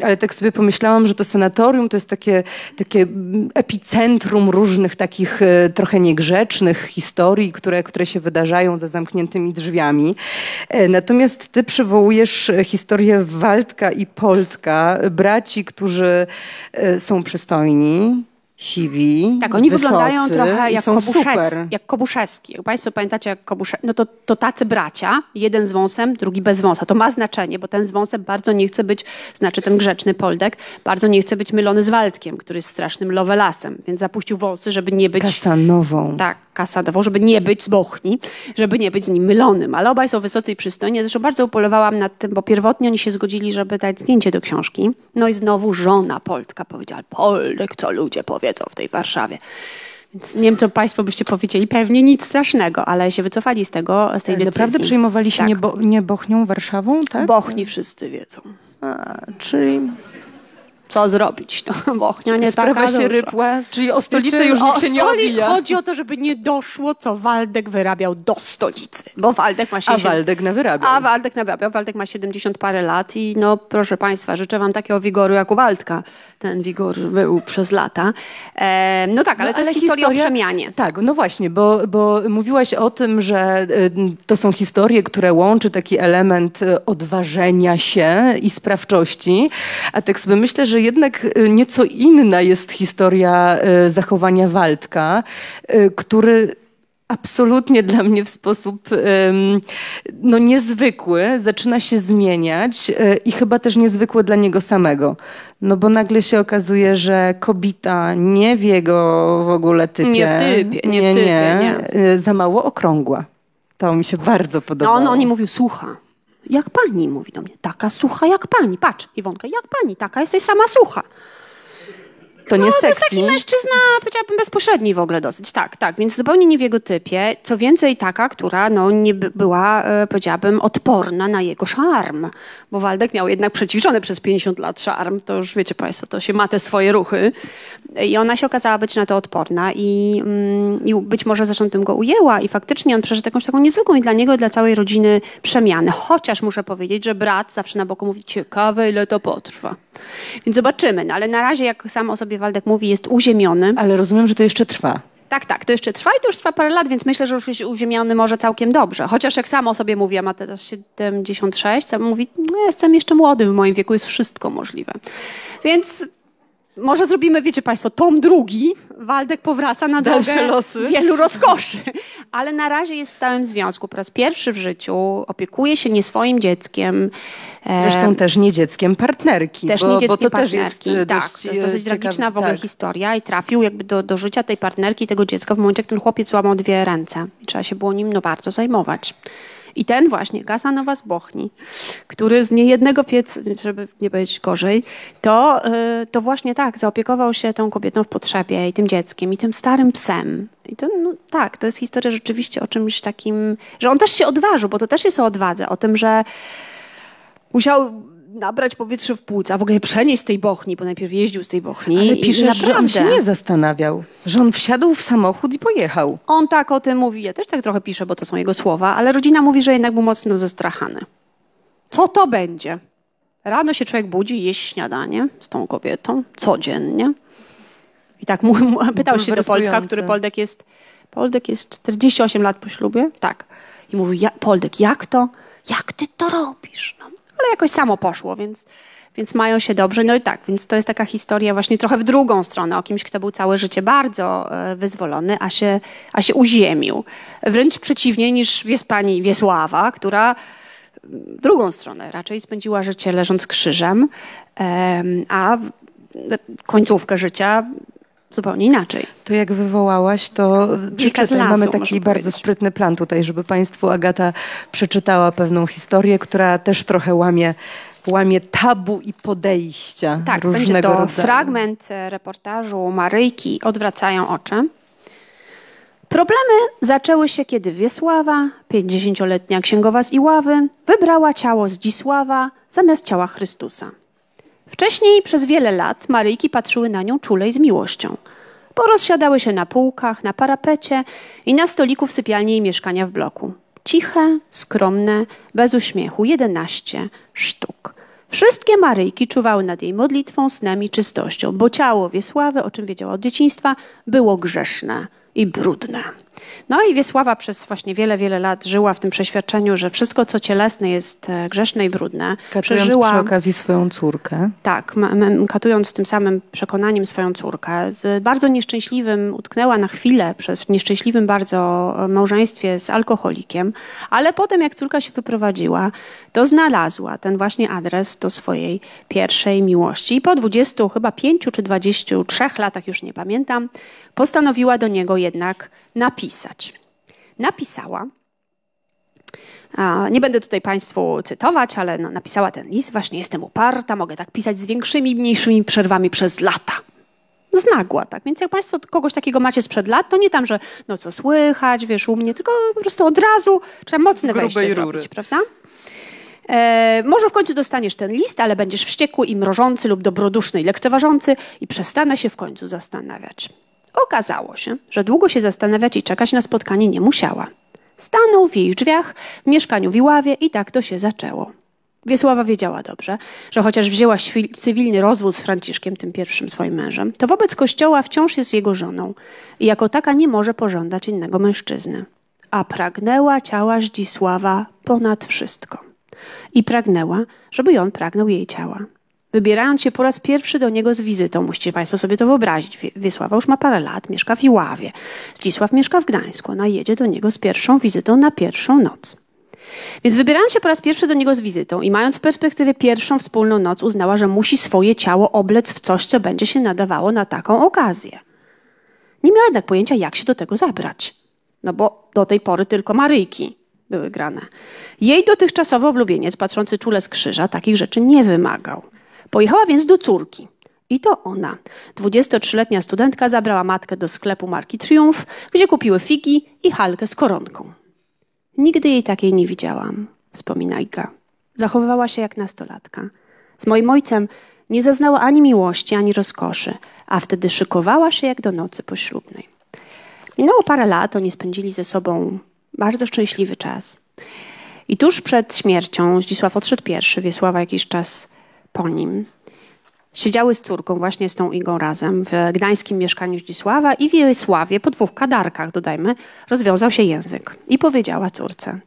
Ale tak sobie pomyślałam, że to sanatorium to jest takie, takie epicentrum różnych takich e, trochę niegrzecznych historii, które, które się wydarzają za zamkniętymi drzwiami. E, natomiast ty przywołujesz historię Waldka i Poltka, braci, którzy e, są przystojni, siwi. Tak, oni wysocy, wyglądają trochę jak, Kobuszewski, jak Kobuszewski. Jak Państwo pamiętacie, jak Kobuszewski, no to, to tacy bracia, jeden z wąsem, drugi bez wąsa. To ma znaczenie, bo ten z wąsem bardzo nie chce być, znaczy ten grzeczny Poldek, bardzo nie chce być mylony z Waldkiem, który jest strasznym lovelasem, więc zapuścił wąsy, żeby nie być... Kasanową. Tak, kasanową, żeby nie być z Bochni, żeby nie być z nim mylonym. Ale obaj są wysocy i przystojni. Zresztą bardzo upolowałam nad tym, bo pierwotnie oni się zgodzili, żeby dać zdjęcie do książki. No i znowu żona Poldka powiedziała, Poldek, co ludzie powiedzą wiedzą w tej Warszawie. Więc nie wiem, co Państwo byście powiedzieli, pewnie nic strasznego, ale się wycofali z tego, z tej decyzji. Naprawdę przejmowali się tak. niebo, niebochnią Warszawą, tak? Bochni wszyscy wiedzą. A, czyli co zrobić. No, Bochnia nie Sprawa taka się rypła, czyli o stolicę już nikt się nie obija. Chodzi o to, żeby nie doszło, co Waldek wyrabiał do stolicy. Bo Waldek ma się... A Waldek nawyrabiał. A Waldek nawyrabiał. Waldek ma 70 parę lat i no proszę Państwa, życzę Wam takiego wigoru jak u Waldka. Ten wigor był przez lata. E, no tak, ale no, to jest historia, historia o przemianie. Tak, no właśnie, bo, bo mówiłaś o tym, że to są historie, które łączy taki element y, odważenia się i sprawczości, a tak sobie myślę, że jednak y, nieco inna jest historia zachowania Waldka, który absolutnie dla mnie w sposób no, niezwykły zaczyna się zmieniać i chyba też niezwykły dla niego samego. No bo nagle się okazuje, że kobieta nie w jego w ogóle typie. Nie w typie, nie, nie w typie, nie. nie. Za mało okrągła. To mi się bardzo podobało. No on, on mówił, słucha. Jak pani mówi do mnie, taka sucha jak pani. Patrz, Iwonka, jak pani, taka jesteś sama sucha. To nie no, sexy. To jest taki mężczyzna, powiedziałabym, bezpośredni w ogóle dosyć. Tak, tak. Więc zupełnie nie w jego typie. Co więcej, taka, która no, nie była, e, powiedziałabym, odporna na jego szarm. Bo Waldek miał jednak przećwiczony przez 50 lat szarm. To już wiecie Państwo, to się ma te swoje ruchy. I ona się okazała być na to odporna. I, mm, i być może zresztą tym go ujęła. I faktycznie on przeszedł jakąś taką niezwykłą i dla niego, i dla całej rodziny przemianę. Chociaż muszę powiedzieć, że brat zawsze na boku mówi, ciekawe ile to potrwa. Więc zobaczymy. No, ale na razie, jak sam o sobie Waldek mówi, jest uziemiony. Ale rozumiem, że to jeszcze trwa. Tak, tak, to jeszcze trwa i to już trwa parę lat, więc myślę, że już jest uziemiony może całkiem dobrze. Chociaż jak sam o sobie mówi, a ma teraz 76, sam mówi, no, jestem jeszcze młody, w moim wieku jest wszystko możliwe. Więc może zrobimy, wiecie Państwo, tom drugi. Waldek powraca na drogę losy. wielu rozkoszy. Ale na razie jest w stałym związku. Po raz pierwszy w życiu opiekuje się nie swoim dzieckiem. Zresztą też nie dzieckiem partnerki. Też bo, nie dzieckiem bo to partnerki. Też jest tak, dość to jest dosyć ciekawe, tragiczna w ogóle tak. historia i trafił jakby do, do życia tej partnerki, tego dziecka w momencie, jak ten chłopiec łamał dwie ręce. I trzeba się było nim no bardzo zajmować. I ten właśnie, Gasanowa z Bochni, który z niejednego piec, żeby nie powiedzieć gorzej, to, y, to właśnie tak, zaopiekował się tą kobietą w potrzebie i tym dzieckiem, i tym starym psem. I to, no, tak, to jest historia rzeczywiście o czymś takim, że on też się odważył, bo to też jest o odwadze, o tym, że musiał nabrać powietrze w płuca, w ogóle przenieść z tej bochni, bo najpierw jeździł z tej bochni. Ale piszesz, że on się nie zastanawiał, że on wsiadł w samochód i pojechał. On tak o tym mówi, ja też tak trochę piszę, bo to są jego słowa, ale rodzina mówi, że jednak był mocno zestrachany. Co to będzie? Rano się człowiek budzi, jeść śniadanie z tą kobietą, codziennie. I tak mu, mu, pytał się do Poldka, który Poldek jest, Poldek jest 48 lat po ślubie, tak. I mówi, ja, Poldek, jak to, jak ty to robisz? No, ale jakoś samo poszło, więc, więc mają się dobrze. No i tak, więc to jest taka historia właśnie trochę w drugą stronę, o kimś, kto był całe życie bardzo e, wyzwolony, a się, a się uziemił. Wręcz przeciwnie niż jest pani Wiesława, która drugą stronę raczej spędziła życie leżąc krzyżem, a końcówkę życia zupełnie inaczej. To jak wywołałaś, to przeczytaj. Lasu, Mamy taki bardzo sprytny plan tutaj, żeby Państwu Agata przeczytała pewną historię, która też trochę łamie łamie tabu i podejścia tak, różnego będzie to rodzaju. fragment reportażu Maryjki Odwracają oczy. Problemy zaczęły się, kiedy Wiesława, 50-letnia księgowa z Iławy, wybrała ciało Zdzisława zamiast ciała Chrystusa. Wcześniej przez wiele lat Maryjki patrzyły na nią czule i z miłością. Porozsiadały się na półkach, na parapecie i na stoliku w sypialni jej mieszkania w bloku. Ciche, skromne, bez uśmiechu, jedenaście sztuk. Wszystkie Maryjki czuwały nad jej modlitwą, snem i czystością, bo ciało Wiesławy, o czym wiedziała od dzieciństwa, było grzeszne i brudne. No i Wiesława przez właśnie wiele, wiele lat żyła w tym przeświadczeniu, że wszystko, co cielesne jest e, grzeszne i brudne. Katując Przeżyła, przy okazji swoją córkę. Tak, katując tym samym przekonaniem swoją córkę. Z bardzo nieszczęśliwym, utknęła na chwilę przez nieszczęśliwym bardzo e, małżeństwie z alkoholikiem, ale potem jak córka się wyprowadziła, to znalazła ten właśnie adres do swojej pierwszej miłości. I po 20, chyba 5 czy 23 latach, już nie pamiętam, postanowiła do niego jednak napisać. Napisała, nie będę tutaj Państwu cytować, ale no, napisała ten list. Właśnie jestem uparta, mogę tak pisać z większymi, mniejszymi przerwami przez lata. Znagła, tak. Więc jak Państwo kogoś takiego macie sprzed lat, to nie tam, że no co słychać, wiesz, u mnie, tylko po prostu od razu trzeba mocne wejście rury. zrobić, prawda? E, może w końcu dostaniesz ten list, ale będziesz wściekły i mrożący lub dobroduszny i lekceważący i przestanę się w końcu zastanawiać. Okazało się, że długo się zastanawiać i czekać na spotkanie nie musiała. Stanął w jej drzwiach w mieszkaniu w Iławie i tak to się zaczęło. Wiesława wiedziała dobrze, że chociaż wzięła cywilny rozwód z Franciszkiem, tym pierwszym swoim mężem, to wobec kościoła wciąż jest jego żoną i jako taka nie może pożądać innego mężczyzny. A pragnęła ciała Zdzisława ponad wszystko. I pragnęła, żeby on pragnął jej ciała wybierając się po raz pierwszy do niego z wizytą. Musicie Państwo sobie to wyobrazić. Wiesława już ma parę lat, mieszka w Iławie. Zdzisław mieszka w Gdańsku. Ona jedzie do niego z pierwszą wizytą na pierwszą noc. Więc wybierając się po raz pierwszy do niego z wizytą i mając w perspektywie pierwszą wspólną noc, uznała, że musi swoje ciało oblec w coś, co będzie się nadawało na taką okazję. Nie miała jednak pojęcia, jak się do tego zabrać. No bo do tej pory tylko Maryjki były grane. Jej dotychczasowy oblubieniec, patrzący czule z krzyża, takich rzeczy nie wymagał. Pojechała więc do córki. I to ona, 23-letnia studentka, zabrała matkę do sklepu marki Triumph, gdzie kupiły figi i halkę z koronką. Nigdy jej takiej nie widziałam, wspomina Iga. Zachowywała się jak nastolatka. Z moim ojcem nie zaznała ani miłości, ani rozkoszy, a wtedy szykowała się jak do nocy poślubnej. Minęło parę lat, oni spędzili ze sobą bardzo szczęśliwy czas. I tuż przed śmiercią Zdzisław odszedł pierwszy, Wiesława jakiś czas po nim. Siedziały z córką, właśnie z tą Igą razem, w gdańskim mieszkaniu Zdzisława i w Wiesławie, po dwóch kadarkach, dodajmy, rozwiązał się język. I powiedziała córce,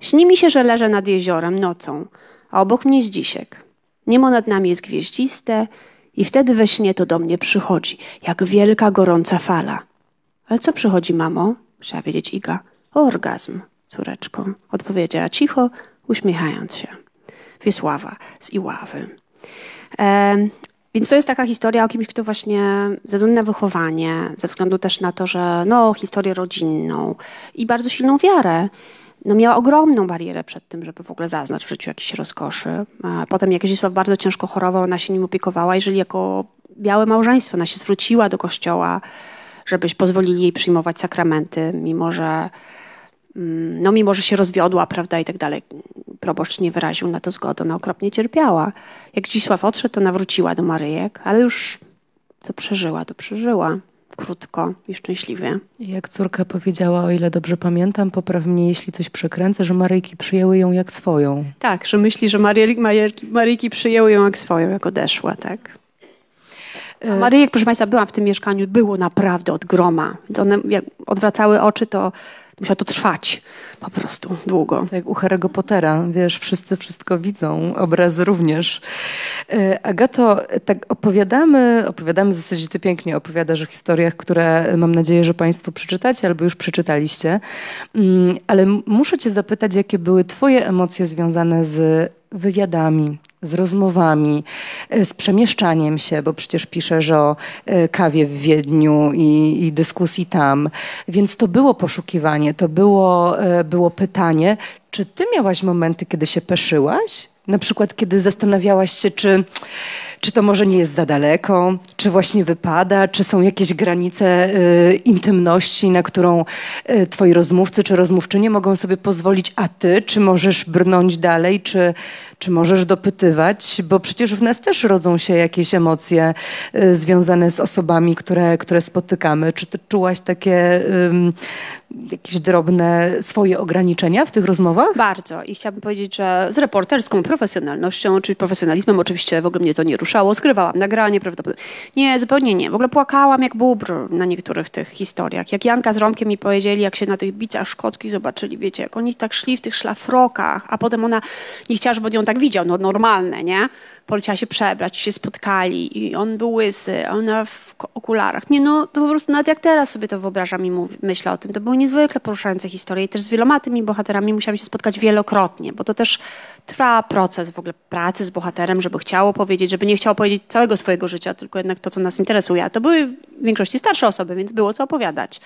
śni mi się, że leżę nad jeziorem nocą, a obok mnie Zdzisiek. Niemo nad nami jest gwieździste i wtedy we śnie to do mnie przychodzi, jak wielka, gorąca fala. Ale co przychodzi, mamo? Chciała wiedzieć Iga. Orgazm, córeczko, odpowiedziała cicho, uśmiechając się. Wiesława z Iławy. Więc to jest taka historia o kimś, kto właśnie ze względu na wychowanie, ze względu też na to, że no, historię rodzinną i bardzo silną wiarę, no miała ogromną barierę przed tym, żeby w ogóle zaznać w życiu jakiejś rozkoszy. Potem jak Zdzisław bardzo ciężko chorował, ona się nim opiekowała. Jeżeli jako białe małżeństwo ona się zwróciła do kościoła, żebyś pozwolili jej przyjmować sakramenty, mimo że no mimo, że się rozwiodła, prawda, i tak dalej, proboszcz nie wyraził na to zgody, ona okropnie cierpiała. Jak Zdzisław odszedł, to nawróciła do Maryjek, ale już co przeżyła, to przeżyła. Krótko i szczęśliwie. Jak córka powiedziała, o ile dobrze pamiętam, popraw mnie, jeśli coś przekręcę, że Maryjki przyjęły ją jak swoją. Tak, że myśli, że Maryjki, Maryjki przyjęły ją jak swoją, jak odeszła, tak. A Maryjek, proszę Państwa, byłam w tym mieszkaniu, było naprawdę od groma. One jak odwracały oczy, to musiało to trwać po prostu długo. Tak jak u Harry'ego Pottera, wiesz, wszyscy wszystko widzą, obrazy również. E, Agato, tak opowiadamy, opowiadamy w zasadzie ty pięknie opowiadasz o historiach, które mam nadzieję, że Państwo przeczytacie albo już przeczytaliście, mm, ale muszę cię zapytać, jakie były twoje emocje związane z wywiadami, z rozmowami, e, z przemieszczaniem się, bo przecież piszesz o e, kawie w Wiedniu i, i dyskusji tam. Więc to było poszukiwanie, to było, e, było pytanie, czy ty miałaś momenty, kiedy się peszyłaś? Na przykład, kiedy zastanawiałaś się, czy, czy to może nie jest za daleko, czy właśnie wypada, czy są jakieś granice y, intymności, na którą y, twoi rozmówcy czy rozmówczynie mogą sobie pozwolić, a ty, czy możesz brnąć dalej, czy, czy możesz dopytywać, bo przecież w nas też rodzą się jakieś emocje y, związane z osobami, które, które spotykamy. Czy ty czułaś takie jakieś drobne swoje ograniczenia w tych rozmowach? Bardzo. I chciałabym powiedzieć, że z reporterską profesjonalnością, czy profesjonalizmem oczywiście w ogóle mnie to nie ruszało. Skrywałam nagranie prawdopodobnie. Nie, zupełnie nie. W ogóle płakałam jak bubr na niektórych tych historiach. Jak Janka z Romkiem mi powiedzieli, jak się na tych bicach szkockich zobaczyli, wiecie, jak oni tak szli w tych szlafrokach, a potem ona nie chciała, żeby on ją tak widział. No normalne, nie? Poleciała się przebrać, się spotkali i on był łysy, a ona w okularach. Nie no, to po prostu nawet jak teraz sobie to wyobrażam i mówię, myślę o tym, to były niezwykle poruszające historie i też z wieloma tymi bohaterami musiałam się spotkać wielokrotnie, bo to też trwa proces w ogóle pracy z bohaterem, żeby chciało powiedzieć, żeby nie chciało powiedzieć całego swojego życia, tylko jednak to, co nas interesuje. A to były w większości starsze osoby, więc było co opowiadać.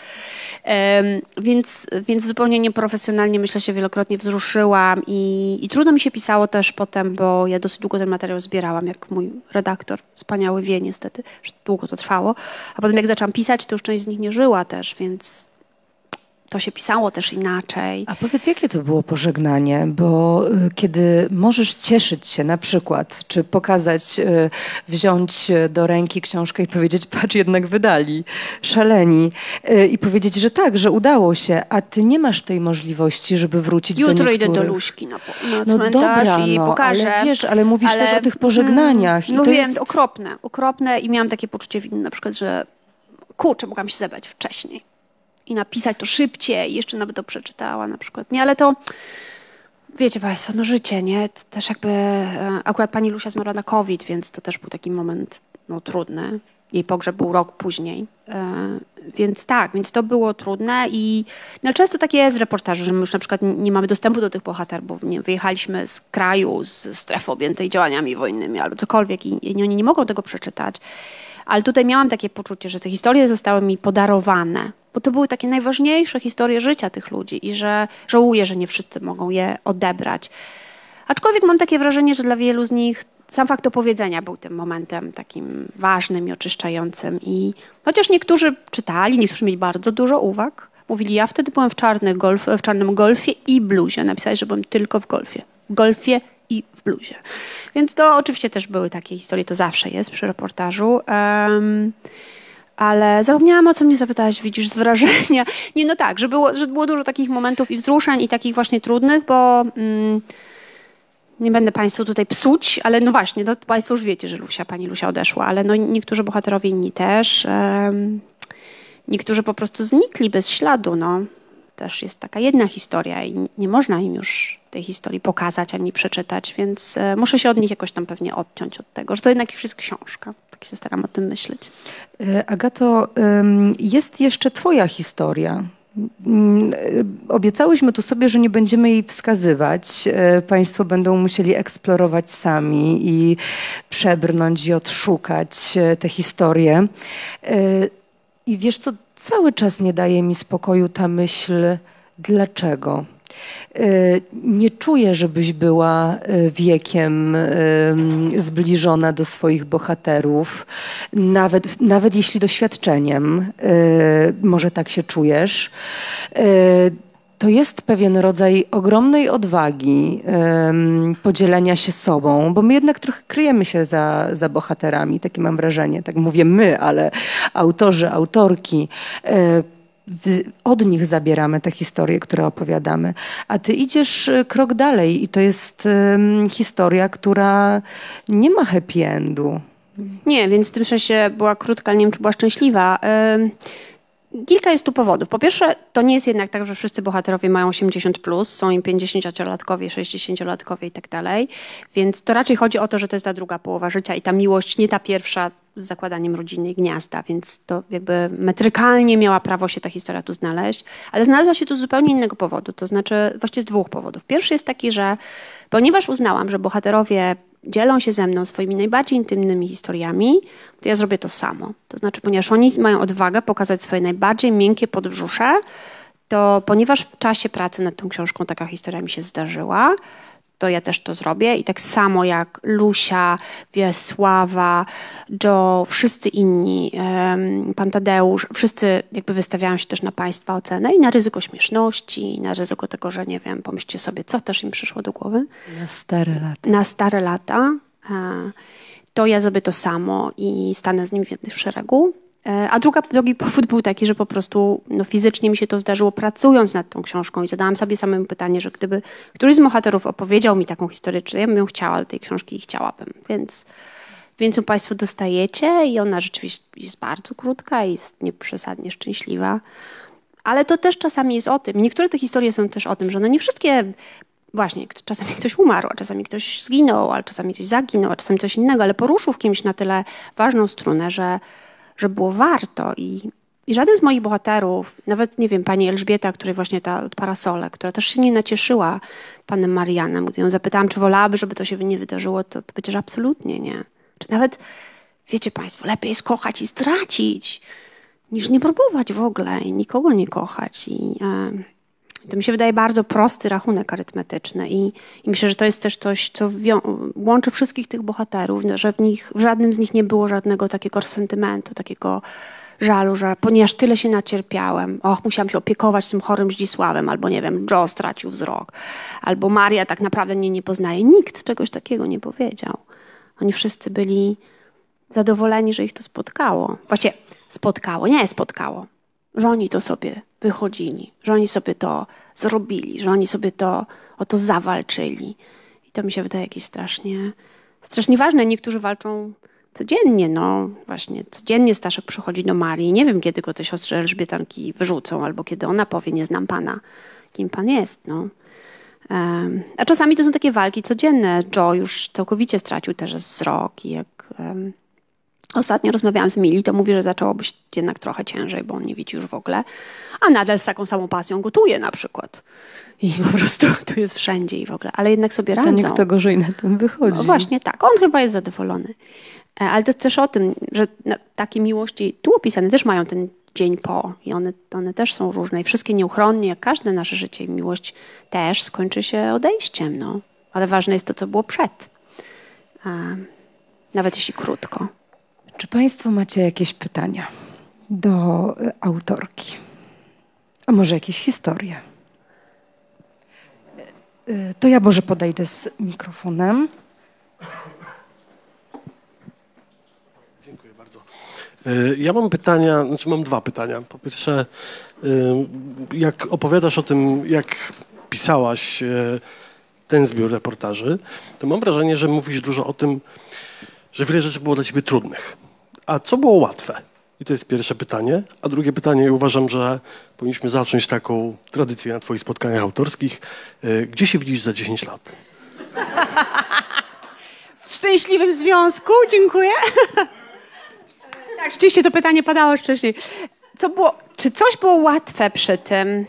Um, więc, więc zupełnie nieprofesjonalnie myślę się wielokrotnie wzruszyłam i, i trudno mi się pisało też potem, bo ja dosyć długo ten materiał zbierałam, jak mój redaktor, wspaniały wie niestety, że długo to trwało. A potem jak zaczęłam pisać, to już część z nich nie żyła też, więc to się pisało też inaczej. A powiedz, jakie to było pożegnanie? Bo y, kiedy możesz cieszyć się na przykład, czy pokazać, y, wziąć do ręki książkę i powiedzieć, patrz, jednak wydali, szaleni, y, i powiedzieć, że tak, że udało się, a ty nie masz tej możliwości, żeby wrócić Jutro do niektórych... idę do Luśki na, na no dobra, i no, pokażę. Ale wiesz, ale mówisz ale... też o tych pożegnaniach. no wiem, jest... okropne, okropne i miałam takie poczucie winy na przykład, że kurczę, mogłam się zebrać wcześniej i napisać to szybciej, jeszcze nawet to przeczytała na przykład. Nie, ale to wiecie Państwo, no życie, nie? Też jakby e, akurat pani Lusia zmarła na COVID, więc to też był taki moment no, trudny. Jej pogrzeb był rok później. E, więc tak, więc to było trudne i no, często tak jest w reportażu, że my już na przykład nie mamy dostępu do tych bohaterów, nie, wyjechaliśmy z kraju, z strefy objętej działaniami wojennymi albo cokolwiek i oni nie mogą tego przeczytać. Ale tutaj miałam takie poczucie, że te historie zostały mi podarowane, bo to były takie najważniejsze historie życia tych ludzi i że żałuję, że nie wszyscy mogą je odebrać. Aczkolwiek mam takie wrażenie, że dla wielu z nich sam fakt opowiedzenia był tym momentem takim ważnym i oczyszczającym. I chociaż niektórzy czytali, niektórzy mieli bardzo dużo uwag, mówili, ja wtedy byłem w, golf, w czarnym golfie i bluzie. Napisali, że byłem tylko w golfie. W golfie i w bluzie. Więc to oczywiście też były takie historie, to zawsze jest przy reportażu. Um, ale zapomniałam, o co mnie zapytałaś, widzisz, z wrażenia. Nie, no tak, że było, że było dużo takich momentów i wzruszeń i takich właśnie trudnych, bo mm, nie będę Państwu tutaj psuć, ale no właśnie, no, Państwo już wiecie, że Lusia, Pani Lusia odeszła, ale no niektórzy bohaterowie inni też. Um, niektórzy po prostu znikli bez śladu, no też jest taka jedna historia i nie można im już tej historii pokazać ani przeczytać, więc e, muszę się od nich jakoś tam pewnie odciąć od tego, że to jednak już jest książka. Tak się staram o tym myśleć. E, Agato, jest jeszcze Twoja historia. Mm, e, obiecałyśmy tu sobie, że nie będziemy jej wskazywać. Państwo będą musieli eksplorować sami i przebrnąć i odszukać te historie. I wiesz co, cały czas nie daje mi spokoju ta myśl, dlaczego. E, nie czuję, żebyś była e, wiekiem e, zbliżona do swoich bohaterów, nawet, nawet jeśli doświadczeniem, może tak się czujesz to jest pewien rodzaj ogromnej odwagi podzielenia się sobą, bo my jednak trochę kryjemy się za, za bohaterami, takie mam wrażenie. Tak mówię my, ale autorzy, autorki. Od nich zabieramy te historie, które opowiadamy. A ty idziesz e, krok dalej i to jest historia, która nie ma happy endu. Nie, więc w tym sensie była krótka, nie wiem, czy była szczęśliwa. Kilka jest tu powodów. Po pierwsze, to nie jest jednak tak, że wszyscy bohaterowie mają 80, plus, są im 50-latkowie, 60-latkowie i tak dalej. Więc to raczej chodzi o to, że to jest ta druga połowa życia i ta miłość, nie ta pierwsza z zakładaniem rodziny i gniazda, więc to jakby metrykalnie miała prawo się ta historia tu znaleźć, ale znalazła się tu z zupełnie innego powodu, to znaczy właściwie z dwóch powodów. Pierwszy jest taki, że ponieważ uznałam, że bohaterowie dzielą się ze mną swoimi najbardziej intymnymi historiami, to ja zrobię to samo. To znaczy, ponieważ oni mają odwagę pokazać swoje najbardziej miękkie podbrzusze, to ponieważ w czasie pracy nad tą książką taka historia mi się zdarzyła, to ja też to zrobię. I tak samo jak Lusia, Wiesława, Joe, wszyscy inni, pan Tadeusz, wszyscy jakby wystawiają się też na Państwa ocenę i na ryzyko śmieszności, i na ryzyko tego, że nie wiem, pomyślcie sobie, co też im przyszło do głowy. Na stare lata. Na stare lata. To ja zrobię to samo i stanę z nim w szeregu. E, a druga, drugi powód był taki, że po prostu no, fizycznie mi się to zdarzyło pracując nad tą książką i zadałam sobie samemu pytanie, że gdyby któryś z bohaterów opowiedział mi taką historię, czy ja bym ją chciała do tej książki i chciałabym. Więc, więc ją Państwo dostajecie i ona rzeczywiście jest bardzo krótka i jest nieprzesadnie szczęśliwa. Ale to też czasami jest o tym. Niektóre te historie są też o tym, że one nie wszystkie właśnie, czasami ktoś umarł, a czasami ktoś zginął, a czasami ktoś zaginął, a czasami coś innego, ale poruszył w kimś na tyle ważną strunę, że że było warto i, i żaden z moich bohaterów, nawet nie wiem, pani Elżbieta, której właśnie ta parasole, która też się nie nacieszyła panem Marianem, gdy ją zapytałam, czy wolałaby, żeby to się nie wydarzyło, to, to że absolutnie nie. Czy nawet, wiecie państwo, lepiej jest kochać i stracić, niż nie próbować w ogóle i nikogo nie kochać. I, to mi się wydaje bardzo prosty rachunek arytmetyczny i, i myślę, że to jest też coś, co łączy wszystkich tych bohaterów, że w, nich, w żadnym z nich nie było żadnego takiego sentymentu, takiego żalu, że ponieważ tyle się nacierpiałem, och, musiałam się opiekować tym chorym Zdzisławem, albo nie wiem, Joe stracił wzrok, albo Maria tak naprawdę mnie nie poznaje. Nikt czegoś takiego nie powiedział. Oni wszyscy byli zadowoleni, że ich to spotkało. Właściwie spotkało, nie spotkało że oni to sobie wychodzili, że oni sobie to zrobili, że oni sobie to o to zawalczyli. I to mi się wydaje jakieś strasznie, strasznie ważne. Niektórzy walczą codziennie, no właśnie, codziennie Staszek przychodzi do Marii. Nie wiem, kiedy go te siostry Elżbietanki wyrzucą, albo kiedy ona powie, nie znam Pana, kim Pan jest, no. A czasami to są takie walki codzienne. Joe już całkowicie stracił też wzrok i jak um, Ostatnio rozmawiałam z Mili, to mówi, że zaczęło być jednak trochę ciężej, bo on nie widzi już w ogóle. A nadal z taką samą pasją gotuje na przykład. I po prostu to jest wszędzie i w ogóle. Ale jednak sobie radzą. To nikt to gorzej na tym wychodzi. No właśnie tak. On chyba jest zadowolony. E, ale to też o tym, że takie miłości tu opisane też mają ten dzień po. I one, one też są różne. I wszystkie nieuchronnie, jak każde nasze życie i miłość też skończy się odejściem. No. Ale ważne jest to, co było przed. Nawet jeśli krótko. Czy Państwo macie jakieś pytania do e, autorki? A może jakieś historie? E, e, to ja może podejdę z mikrofonem. Dziękuję bardzo. Ja mam pytania, znaczy mam dwa pytania. Po pierwsze, jak opowiadasz o tym, jak pisałaś ten zbiór reportaży, to mam wrażenie, że mówisz dużo o tym, że wiele rzeczy było dla ciebie trudnych. A co było łatwe? I to jest pierwsze pytanie. A drugie pytanie, uważam, że powinniśmy zacząć taką tradycję na Twoich spotkaniach autorskich. E, gdzie się widzisz za 10 lat? W szczęśliwym związku, dziękuję. tak, rzeczywiście to pytanie padało wcześniej. Co było, czy coś było łatwe przy tym?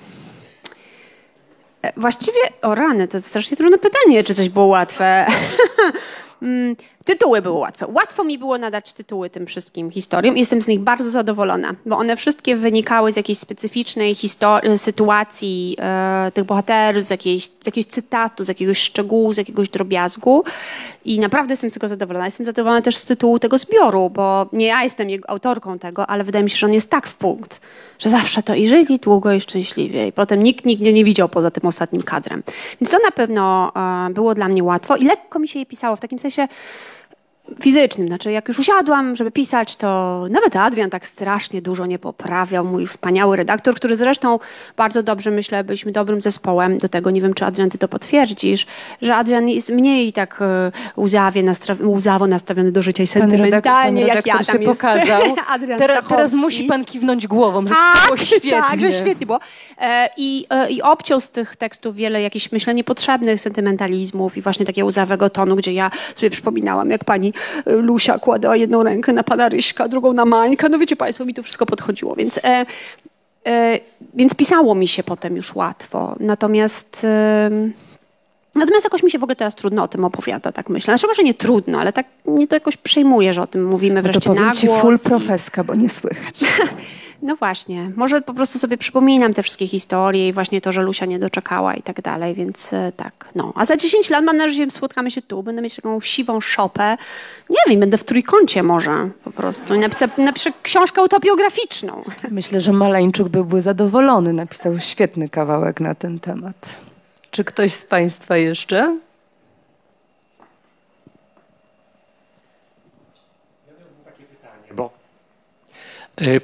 E, właściwie, o rany, to strasznie trudne pytanie, czy coś było łatwe. Tytuły były łatwe. Łatwo mi było nadać tytuły tym wszystkim historiom jestem z nich bardzo zadowolona, bo one wszystkie wynikały z jakiejś specyficznej sytuacji e, tych bohaterów, z, jakiejś, z jakiegoś cytatu, z jakiegoś szczegółu, z jakiegoś drobiazgu i naprawdę jestem z tego zadowolona. Jestem zadowolona też z tytułu tego zbioru, bo nie ja jestem jego autorką tego, ale wydaje mi się, że on jest tak w punkt, że zawsze to i żyli długo i szczęśliwie i potem nikt nigdy nie widział poza tym ostatnim kadrem. Więc to na pewno e, było dla mnie łatwo i lekko mi się je pisało, w takim sensie fizycznym. Znaczy, jak już usiadłam, żeby pisać, to nawet Adrian tak strasznie dużo nie poprawiał. Mój wspaniały redaktor, który zresztą bardzo dobrze, myślę, byliśmy dobrym zespołem. Do tego nie wiem, czy Adrian, ty to potwierdzisz, że Adrian jest mniej tak e, łzawie łzawo nastawiony do życia i sentymentalnie, jak ja tam się jest. pokazał. Adrian teraz, teraz musi pan kiwnąć głową, że tak, było świetnie. Tak, że świetnie było. E, I, e, I obciął z tych tekstów wiele jakichś, myślę, niepotrzebnych sentymentalizmów i właśnie takiego łzawego tonu, gdzie ja sobie przypominałam, jak pani Lusia kładła jedną rękę na pana Ryśka, drugą na Mańka. No wiecie Państwo, mi to wszystko podchodziło, więc, e, e, więc pisało mi się potem już łatwo. Natomiast... E, Natomiast jakoś mi się w ogóle teraz trudno o tym opowiada, tak myślę. Znaczy może nie trudno, ale tak mnie to jakoś przejmuje, że o tym mówimy wreszcie no to powiem na ci full profeska, bo nie słychać. No właśnie, może po prostu sobie przypominam te wszystkie historie i właśnie to, że Lusia nie doczekała i tak dalej, więc e, tak, no. A za 10 lat mam nadzieję, że spotkamy się tu, będę mieć taką siwą szopę, nie wiem, będę w trójkącie może po prostu i napiszę, napiszę książkę autobiograficzną. Myślę, że Maleńczuk byłby zadowolony, napisał świetny kawałek na ten temat. Czy ktoś z Państwa jeszcze?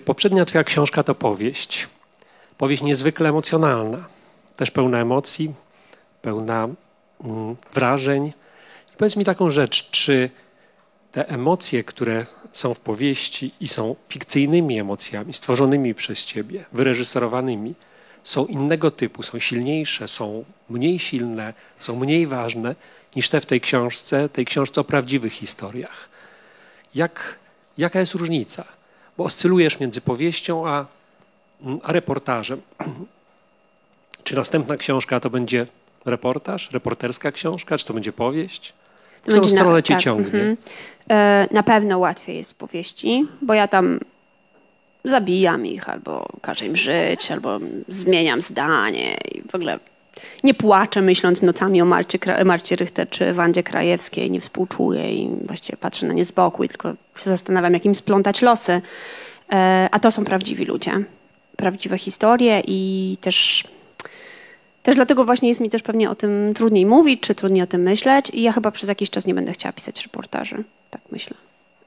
Poprzednia twoja książka to powieść. Powieść niezwykle emocjonalna, też pełna emocji, pełna mm, wrażeń. I powiedz mi taką rzecz, czy te emocje, które są w powieści i są fikcyjnymi emocjami, stworzonymi przez ciebie, wyreżyserowanymi, są innego typu, są silniejsze, są mniej silne, są mniej ważne niż te w tej książce, tej książce o prawdziwych historiach. Jak Jaka jest różnica? Bo oscylujesz między powieścią a, a reportażem. Czy następna książka to będzie reportaż, reporterska książka, czy to będzie powieść? W którą stronę na, cię tak, ciągnie? Mm -hmm. na pewno łatwiej jest powieści, bo ja tam zabijam ich, albo każę im żyć, albo zmieniam zdanie i w ogóle nie płaczę myśląc nocami o Marcie, Marcie Richter czy Wandzie Krajewskiej, nie współczuję i właściwie patrzę na nie z boku i tylko się zastanawiam, jak im splątać losy. E, a to są prawdziwi ludzie, prawdziwe historie i też, też dlatego właśnie jest mi też pewnie o tym trudniej mówić, czy trudniej o tym myśleć i ja chyba przez jakiś czas nie będę chciała pisać reportaży, tak myślę.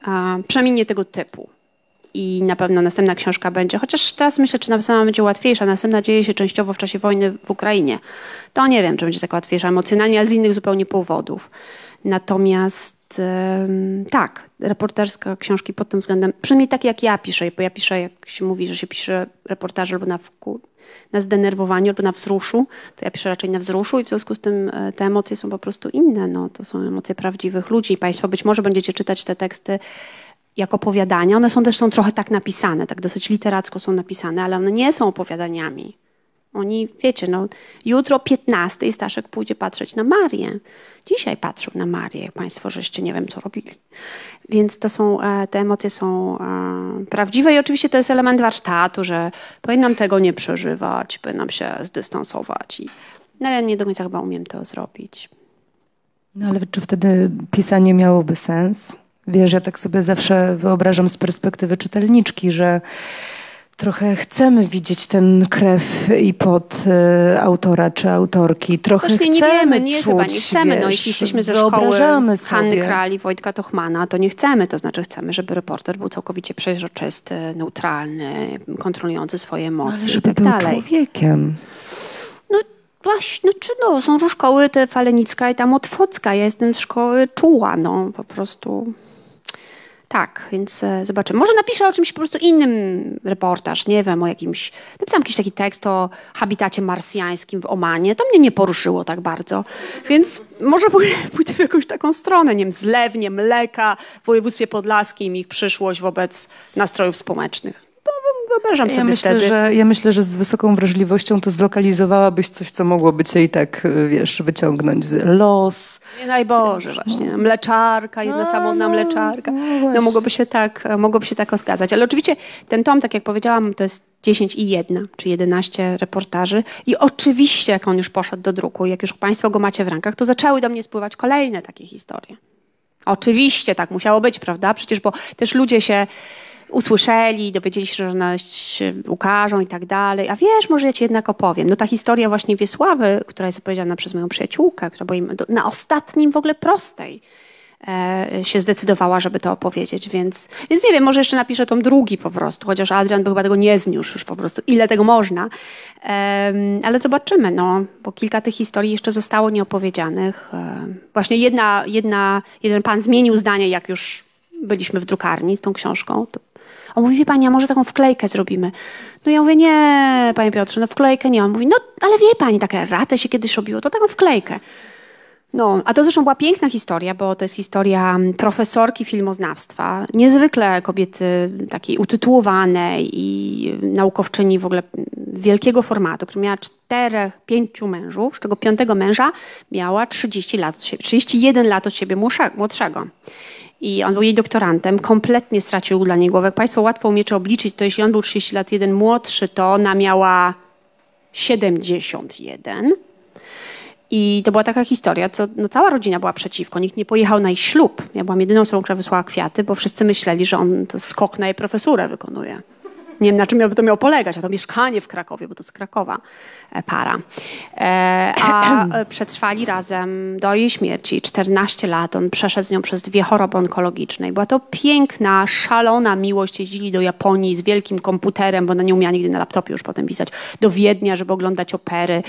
A przynajmniej nie tego typu i na pewno następna książka będzie, chociaż teraz myślę, czy napisana będzie łatwiejsza. Następna dzieje się częściowo w czasie wojny w Ukrainie. To nie wiem, czy będzie taka łatwiejsza emocjonalnie, ale z innych zupełnie powodów. Natomiast tak, reporterska książki pod tym względem, przynajmniej takie jak ja piszę, bo ja piszę, jak się mówi, że się pisze reportaże albo na na zdenerwowaniu albo na wzruszu, to ja piszę raczej na wzruszu i w związku z tym e, te emocje są po prostu inne. No, to są emocje prawdziwych ludzi. Państwo być może będziecie czytać te teksty jak opowiadania. One są też są trochę tak napisane, tak dosyć literacko są napisane, ale one nie są opowiadaniami. Oni, wiecie, no, jutro o 15 Staszek pójdzie patrzeć na Marię. Dzisiaj patrzył na Marię, jak Państwo żeście nie wiem, co robili. Więc to są, e, te emocje są e, prawdziwe i oczywiście to jest element warsztatu, że powinnam tego nie przeżywać, powinnam się zdystansować. I, no ale nie do końca chyba umiem to zrobić. No ale czy wtedy pisanie miałoby sens? Wiesz, ja tak sobie zawsze wyobrażam z perspektywy czytelniczki, że trochę chcemy widzieć ten krew i pod y, autora czy autorki. Trochę Właśnie chcemy nie wiemy, nie, czuć, chyba nie chcemy. Wiesz, no, jeśli jesteśmy ze szkoły. Hanny Krali, Wojtka Tochmana, to nie chcemy. To znaczy chcemy, żeby reporter był całkowicie przeźroczysty, neutralny, kontrolujący swoje emocje Ale żeby i tak był dalej. człowiekiem. No Właśnie, czy no, są szkoły te Falenicka i tam Otwocka. Ja jestem z szkoły czuła, no po prostu. Tak, więc e, zobaczymy. Może napiszę o czymś po prostu innym reportaż, nie wiem, o jakimś... Napisałam jakiś taki tekst o habitacie marsjańskim w Omanie. To mnie nie poruszyło tak bardzo. Więc może pójdę w jakąś taką stronę, nie wiem, zlewnie, mleka w województwie podlaskim, ich przyszłość wobec nastrojów społecznych wyobrażam ja sobie myślę, wtedy. Że, ja myślę, że z wysoką wrażliwością to zlokalizowałabyś coś, co mogłoby cię i tak, wiesz, wyciągnąć z los. Nie daj Boże, właśnie. Mleczarka, jedna A, samotna no, mleczarka. No, no, mogłoby się tak, mogłoby się tak okazać. Ale oczywiście ten tom, tak jak powiedziałam, to jest 10 i 1, czy 11 reportaży. I oczywiście, jak on już poszedł do druku, jak już Państwo go macie w rękach, to zaczęły do mnie spływać kolejne takie historie. Oczywiście tak musiało być, prawda? Przecież, bo też ludzie się usłyszeli, dowiedzieli się, że nas ukażą i tak dalej. A wiesz, może ja ci jednak opowiem. No ta historia właśnie Wiesławy, która jest opowiedziana przez moją przyjaciółkę, która była na ostatnim w ogóle prostej e, się zdecydowała, żeby to opowiedzieć, więc, więc nie wiem, może jeszcze napiszę tom drugi po prostu, chociaż Adrian by chyba tego nie zniósł już po prostu, ile tego można. ale zobaczymy, no, bo kilka tych historii jeszcze zostało nieopowiedzianych. właśnie jedna, jedna, jeden pan zmienił zdanie, jak już byliśmy w drukarni z tą książką, to on mówi, wie pani, a może taką wklejkę zrobimy? No ja mówię, nie, panie Piotrze, no wklejkę nie. On mówi, no ale wie pani, takie ratę się kiedyś robiło, to taką wklejkę. No, a to zresztą była piękna historia, bo to jest historia profesorki filmoznawstwa, niezwykle kobiety takiej utytułowanej i naukowczyni w ogóle wielkiego formatu, która miała czterech, pięciu mężów, z czego piątego męża miała 30 lat od siebie, 31 lat od siebie młodszego. I on był jej doktorantem, kompletnie stracił dla niej głowę. Jak Państwo łatwo umiecie obliczyć, to jeśli on był 30 lat jeden młodszy, to ona miała 71. I to była taka historia, co no, cała rodzina była przeciwko. Nikt nie pojechał na ich ślub. Ja byłam jedyną osobą, która wysłała kwiaty, bo wszyscy myśleli, że on to skok na jej profesurę wykonuje. Nie wiem, na czym miałby to miało polegać, a to mieszkanie w Krakowie, bo to z Krakowa e, para. E, a przetrwali razem do jej śmierci 14 lat. On przeszedł z nią przez dwie choroby onkologiczne. Była to piękna, szalona miłość. Jeździli do Japonii z wielkim komputerem, bo ona nie umiała nigdy na laptopie już potem pisać, do Wiednia, żeby oglądać opery.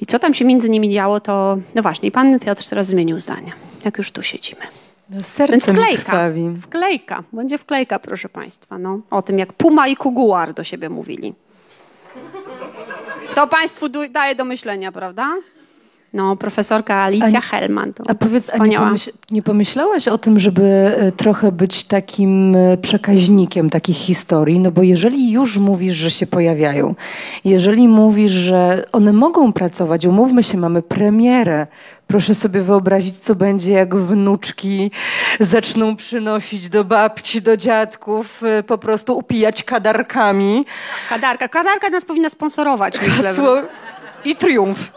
I co tam się między nimi działo, to no właśnie, i pan Piotr teraz zmienił zdanie, jak już tu siedzimy. No, serce wklejka, krwawi. wklejka, będzie wklejka, proszę państwa, no, o tym jak Puma i Kuguar do siebie mówili. To państwu daje do myślenia, prawda? No, profesorka Alicja a, Hellman. To a powiedz, a nie, pomyśl, nie, pomyślałaś o tym, żeby e, trochę być takim e, przekaźnikiem takich historii? No bo jeżeli już mówisz, że się pojawiają, jeżeli mówisz, że one mogą pracować, umówmy się, mamy premierę, Proszę sobie wyobrazić, co będzie, jak wnuczki zaczną przynosić do babci, do dziadków, e, po prostu upijać kadarkami. Kadarka. Kadarka nas powinna sponsorować, myślę. I triumf.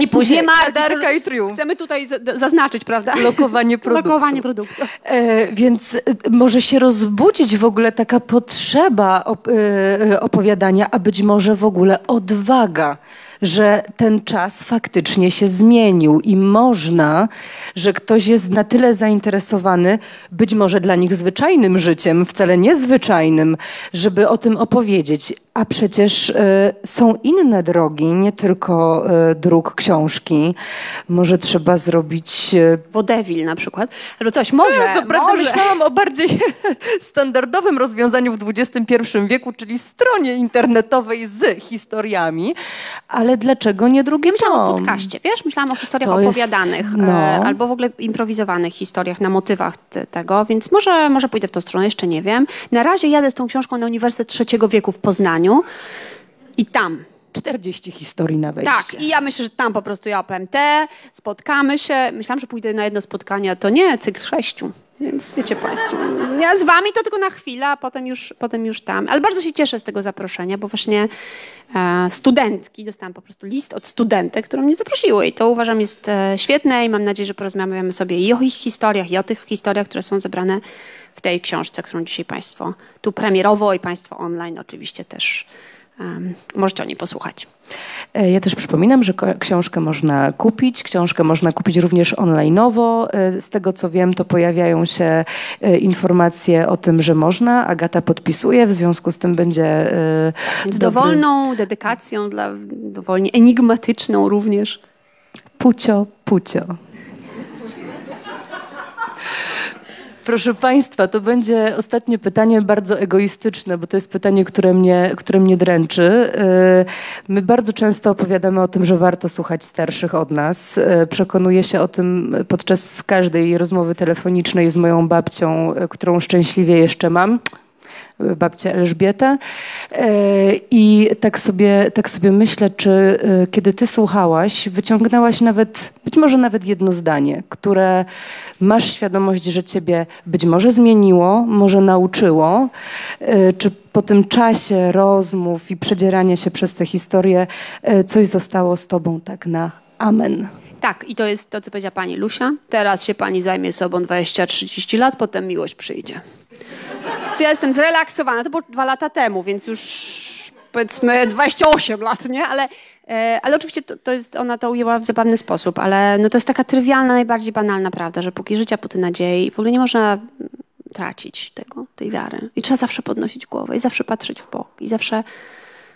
I później Darka i Triumf. Chcemy tutaj zaznaczyć, prawda? Lokowanie produktu. Lokowanie produktu. E, więc e, może się rozbudzić w ogóle taka potrzeba op e, opowiadania, a być może w ogóle odwaga że ten czas faktycznie się zmienił i można, że ktoś jest na tyle zainteresowany, być może dla nich zwyczajnym życiem, wcale niezwyczajnym, żeby o tym opowiedzieć. A przecież y, są inne drogi, nie tylko y, dróg książki. Może trzeba zrobić. Y, Wodewil na przykład. Albo coś, może. Ja, to prawda, myślałam o bardziej standardowym rozwiązaniu w XXI wieku, czyli stronie internetowej z historiami, ale dlaczego nie drugie Myślałam o podcaście, wiesz? Myślałam o historiach to opowiadanych jest, no. E, albo w ogóle improwizowanych historiach na motywach te, tego, więc może, może pójdę w tą stronę, jeszcze nie wiem. Na razie jadę z tą książką na Uniwersytet Trzeciego Wieku w Poznaniu i tam 40 historii na wejście. Tak, i ja myślę, że tam po prostu ja PMT, spotkamy się. Myślałam, że pójdę na jedno spotkanie, a to nie, cykl sześciu. Więc wiecie Państwo, ja z Wami to tylko na chwilę, a potem już, potem już tam. Ale bardzo się cieszę z tego zaproszenia, bo właśnie e, studentki, dostałam po prostu list od studentek, które mnie zaprosiły i to uważam jest e, świetne i mam nadzieję, że porozmawiamy sobie i o ich historiach, i o tych historiach, które są zebrane w tej książce, którą dzisiaj Państwo tu premierowo i Państwo online oczywiście też um, możecie o niej posłuchać. E, ja też przypominam, że książkę można kupić. Książkę można kupić również online'owo. E, z tego co wiem, to pojawiają się e, informacje o tym, że można. Agata podpisuje, w związku z tym będzie. Z dowolną dedykacją, dla, dowolnie enigmatyczną również. Pucio, pucio. Proszę Państwa, to będzie ostatnie pytanie bardzo egoistyczne, bo to jest pytanie, które mnie, które mnie dręczy. Y, my bardzo często opowiadamy o tym, że warto słuchać starszych od nas. Y, przekonuję się o tym podczas każdej rozmowy telefonicznej z moją babcią, y, którą szczęśliwie jeszcze mam babcia Elżbieta. I tak sobie, tak sobie myślę, czy kiedy ty słuchałaś, wyciągnęłaś nawet, być może nawet jedno zdanie, które masz świadomość, że ciebie być może zmieniło, może nauczyło, e, czy po tym czasie rozmów i przedzierania się przez tę historię e, coś zostało z tobą tak na amen. Tak, i to jest to, co powiedziała pani Lusia. Teraz się pani zajmie sobą 20-30 lat, potem miłość przyjdzie. Ja jestem zrelaksowana. To było dwa lata temu, więc już powiedzmy 28 lat, nie? Ale E, ale oczywiście to, to, jest, ona to ujęła w zabawny sposób, ale no to jest taka trywialna, najbardziej banalna prawda, że póki życia, póty nadziei, w ogóle nie można tracić tego, tej wiary. I trzeba zawsze podnosić głowę i zawsze patrzeć w bok i zawsze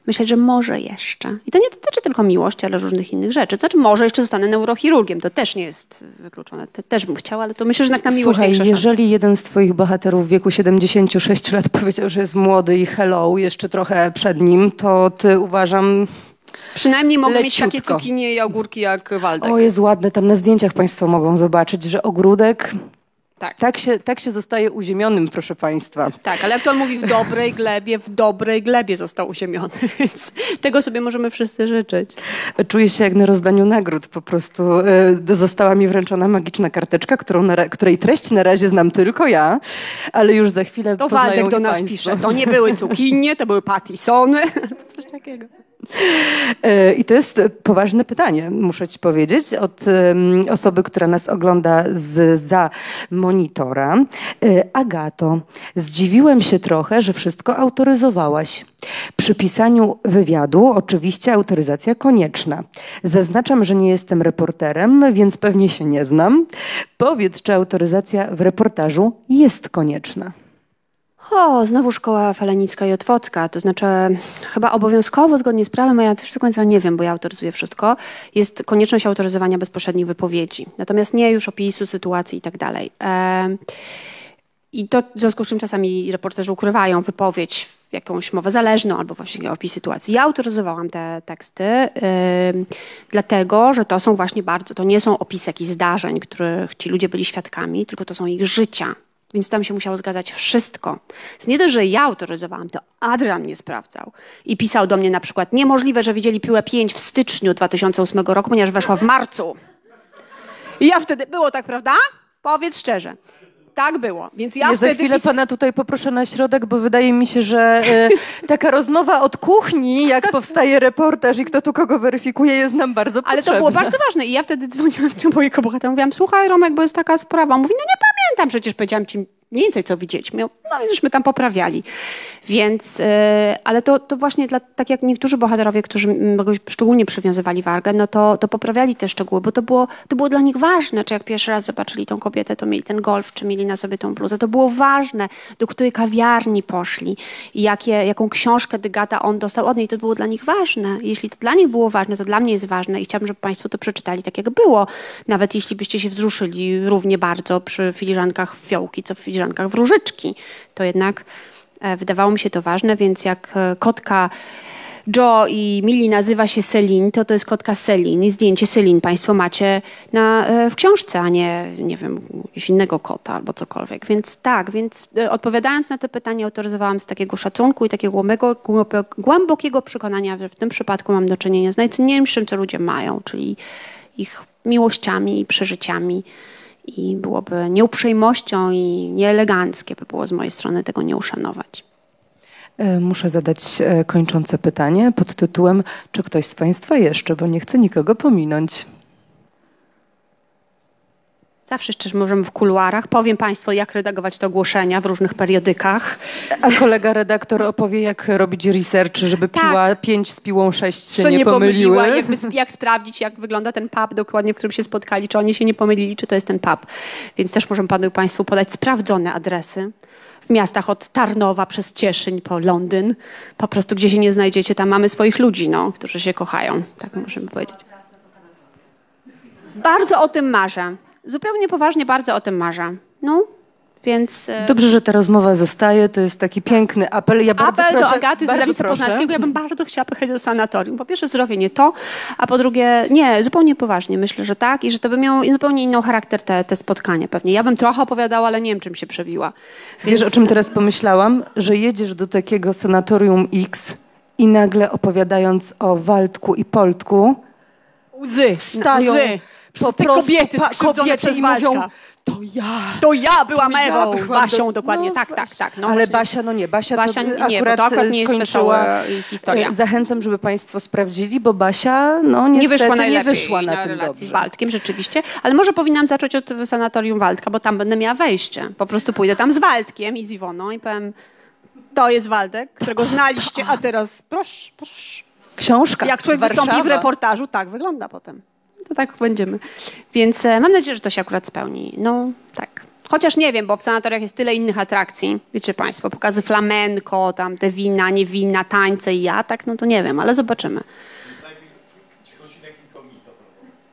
myśleć, że może jeszcze. I to nie dotyczy tylko miłości, ale różnych innych rzeczy. To znaczy, może jeszcze zostanę neurochirurgiem. To też nie jest wykluczone. To też bym chciała, ale to myślę, że na miłość Słuchaj, jeżeli jeden z twoich bohaterów w wieku 76 lat powiedział, że jest młody i hello, jeszcze trochę przed nim, to ty uważam Przynajmniej mogą Leciutko. mieć takie cukinie i ogórki jak Waldek. O, jest ładne. Tam na zdjęciach Państwo mogą zobaczyć, że ogródek Tak. Tak się, tak się zostaje uziemionym, proszę Państwa. Tak, ale jak to mówi w dobrej glebie, w dobrej glebie został uziemiony, więc tego sobie możemy wszyscy życzyć. Czuję się jak na rozdaniu nagród. Po prostu e, została mi wręczona magiczna karteczka, którą na, której treść na razie znam tylko ja, ale już za chwilę To Waldek do nas państwo. pisze. To nie były cukinie, to były patisony, coś takiego. E, I to jest poważne pytanie, muszę ci powiedzieć, od osoby, która nas ogląda z, za monitora. E, Agato, zdziwiłem się trochę, że wszystko autoryzowałaś. Przy pisaniu wywiadu oczywiście autoryzacja konieczna. Zaznaczam, że nie jestem reporterem, więc pewnie się nie znam. Powiedz, czy autoryzacja w reportażu jest konieczna? O, znowu szkoła falenicka i otwocka, to znaczy chyba obowiązkowo, zgodnie z prawem, a ja też do końca nie wiem, bo ja autoryzuję wszystko, jest konieczność autoryzowania bezpośrednich wypowiedzi. Natomiast nie już opisu sytuacji i tak dalej. I to w związku z czym czasami reporterzy ukrywają wypowiedź w jakąś mowę zależną albo właśnie opis sytuacji. Ja autoryzowałam te teksty, ym, dlatego że to są właśnie bardzo, to nie są opisy jakichś zdarzeń, których ci ludzie byli świadkami, tylko to są ich życia. Więc tam się musiało zgadzać wszystko. Więc nie dość, że ja autoryzowałam, to Adrian mnie sprawdzał i pisał do mnie na przykład niemożliwe, że widzieli piłę 5 w styczniu 2008 roku, ponieważ weszła w marcu. I ja wtedy, było tak, prawda? Powiedz szczerze. Tak było. Więc ja Ja za chwilę pis- pana tutaj poproszę na środek, bo wydaje mi się, że e, taka rozmowa od kuchni, jak powstaje reportaż i kto tu kogo weryfikuje, jest nam bardzo Ale potrzebna. to było bardzo ważne. I ja wtedy dzwoniłam do mojego bohatera. Mówiłam, słuchaj Romek, bo jest taka sprawa. On Mówi, no nie pamiętam, przecież powiedziałam ci mniej więcej, co widzieliśmy. No więc żeśmy tam poprawiali. Więc, yy, ale to, to właśnie dla, tak jak niektórzy bohaterowie, którzy szczególnie przywiązywali wagę, no to, to poprawiali te szczegóły, bo to było, to było dla nich ważne, czy jak pierwszy raz zobaczyli tą kobietę, to mieli ten golf, czy mieli na sobie tą bluzę. To było ważne, do której kawiarni poszli i jakie, jaką książkę Dygata on dostał od niej. To było dla nich ważne. Jeśli to dla nich było ważne, to dla mnie jest ważne i chciałabym, żeby Państwo to przeczytali tak, jak było. Nawet jeśli byście się wzruszyli równie bardzo przy filiżankach fiołki, co w filiżankach wróżyczki, to jednak e, wydawało mi się to ważne, więc jak e, kotka Joe i Millie nazywa się Celine, to to jest kotka Celine i zdjęcie Celine Państwo macie na, e, w książce, a nie, nie wiem, jakiegoś innego kota albo cokolwiek. Więc tak, więc odpowiadając na to pytanie, autoryzowałam z takiego szacunku i takiego głębokiego przekonania, że w tym przypadku mam do czynienia z najcenniejszym, co ludzie mają, czyli ich miłościami i przeżyciami. I byłoby nieuprzejmością i nieeleganckie by było z mojej strony tego nie uszanować. E, Muszę zadać e, kończące pytanie pod tytułem, czy ktoś z państwa jeszcze, bo nie chcę nikogo pominąć. Zawsze jeszcze możemy w kuluarach. Powiem Państwu, jak redagować te ogłoszenia w różnych periodykach. A kolega redaktor opowie, jak robić research, żeby Tak. piła 5 z piłą 6 się Co nie, pomyliły. pomyliła, sp- jak sprawdzić, jak wygląda ten pub dokładnie, w którym się spotkali, czy oni się nie pomylili, czy to jest ten pub. Więc też możemy panu Państwu podać sprawdzone adresy w miastach od Tarnowa przez Cieszyń po Londyn. Po prostu gdzie się nie znajdziecie, tam mamy swoich ludzi, no, którzy się kochają. Tak możemy powiedzieć. Bardzo o tym marzę. Zupełnie poważnie bardzo o tym marzę. No, więc... e, Dobrze, że ta rozmowa zostaje. To jest taki piękny apel. Ja bardzo Apel proszę, do Agaty z proszę. Poznańskiego. Ja bym bardzo chciała pojechać do sanatorium. Po pierwsze zdrowie nie to, a po drugie nie, zupełnie poważnie. Myślę, że tak i że to by miało zupełnie inny charakter te, te spotkania pewnie. Ja bym trochę opowiadała, ale nie wiem, czym się przebiła. Wiesz, o czym teraz pomyślałam? Że jedziesz do takiego sanatorium X i nagle opowiadając o Waldku i Poltku, Łzy, wstają łzy. Po te prostu kobiety kobiety i mówią, to ja. To ja byłam To ja Ewą, byłam Basią do- dokładnie. no tak, tak, tak. No Ale. Basia, no nie, Basia, Basia to nie, akurat, to akurat nie jest wesoła y, historia. E, Zachęcam, żeby Państwo sprawdzili, bo Basia, no nie niestety wyszła najlepiej nie wyszła na, na tym relacji dobrze. z Waldkiem, rzeczywiście. Ale może powinnam zacząć od sanatorium Waldka, bo tam będę miała wejście. Po prostu pójdę tam z Waldkiem i z Iwoną i powiem, to jest Waldek, którego znaliście, a teraz proszę, proszę. Książka. Jak człowiek Warszawa. wystąpi w reportażu, tak wygląda potem. To tak będziemy. Więc e, mam nadzieję, że to się akurat spełni. No tak. Chociaż nie wiem, bo w sanatoriach jest tyle innych atrakcji. Wiecie Państwo, pokazy flamenko, tam te wina, nie wina, tańce i ja, tak, no to nie wiem, ale zobaczymy.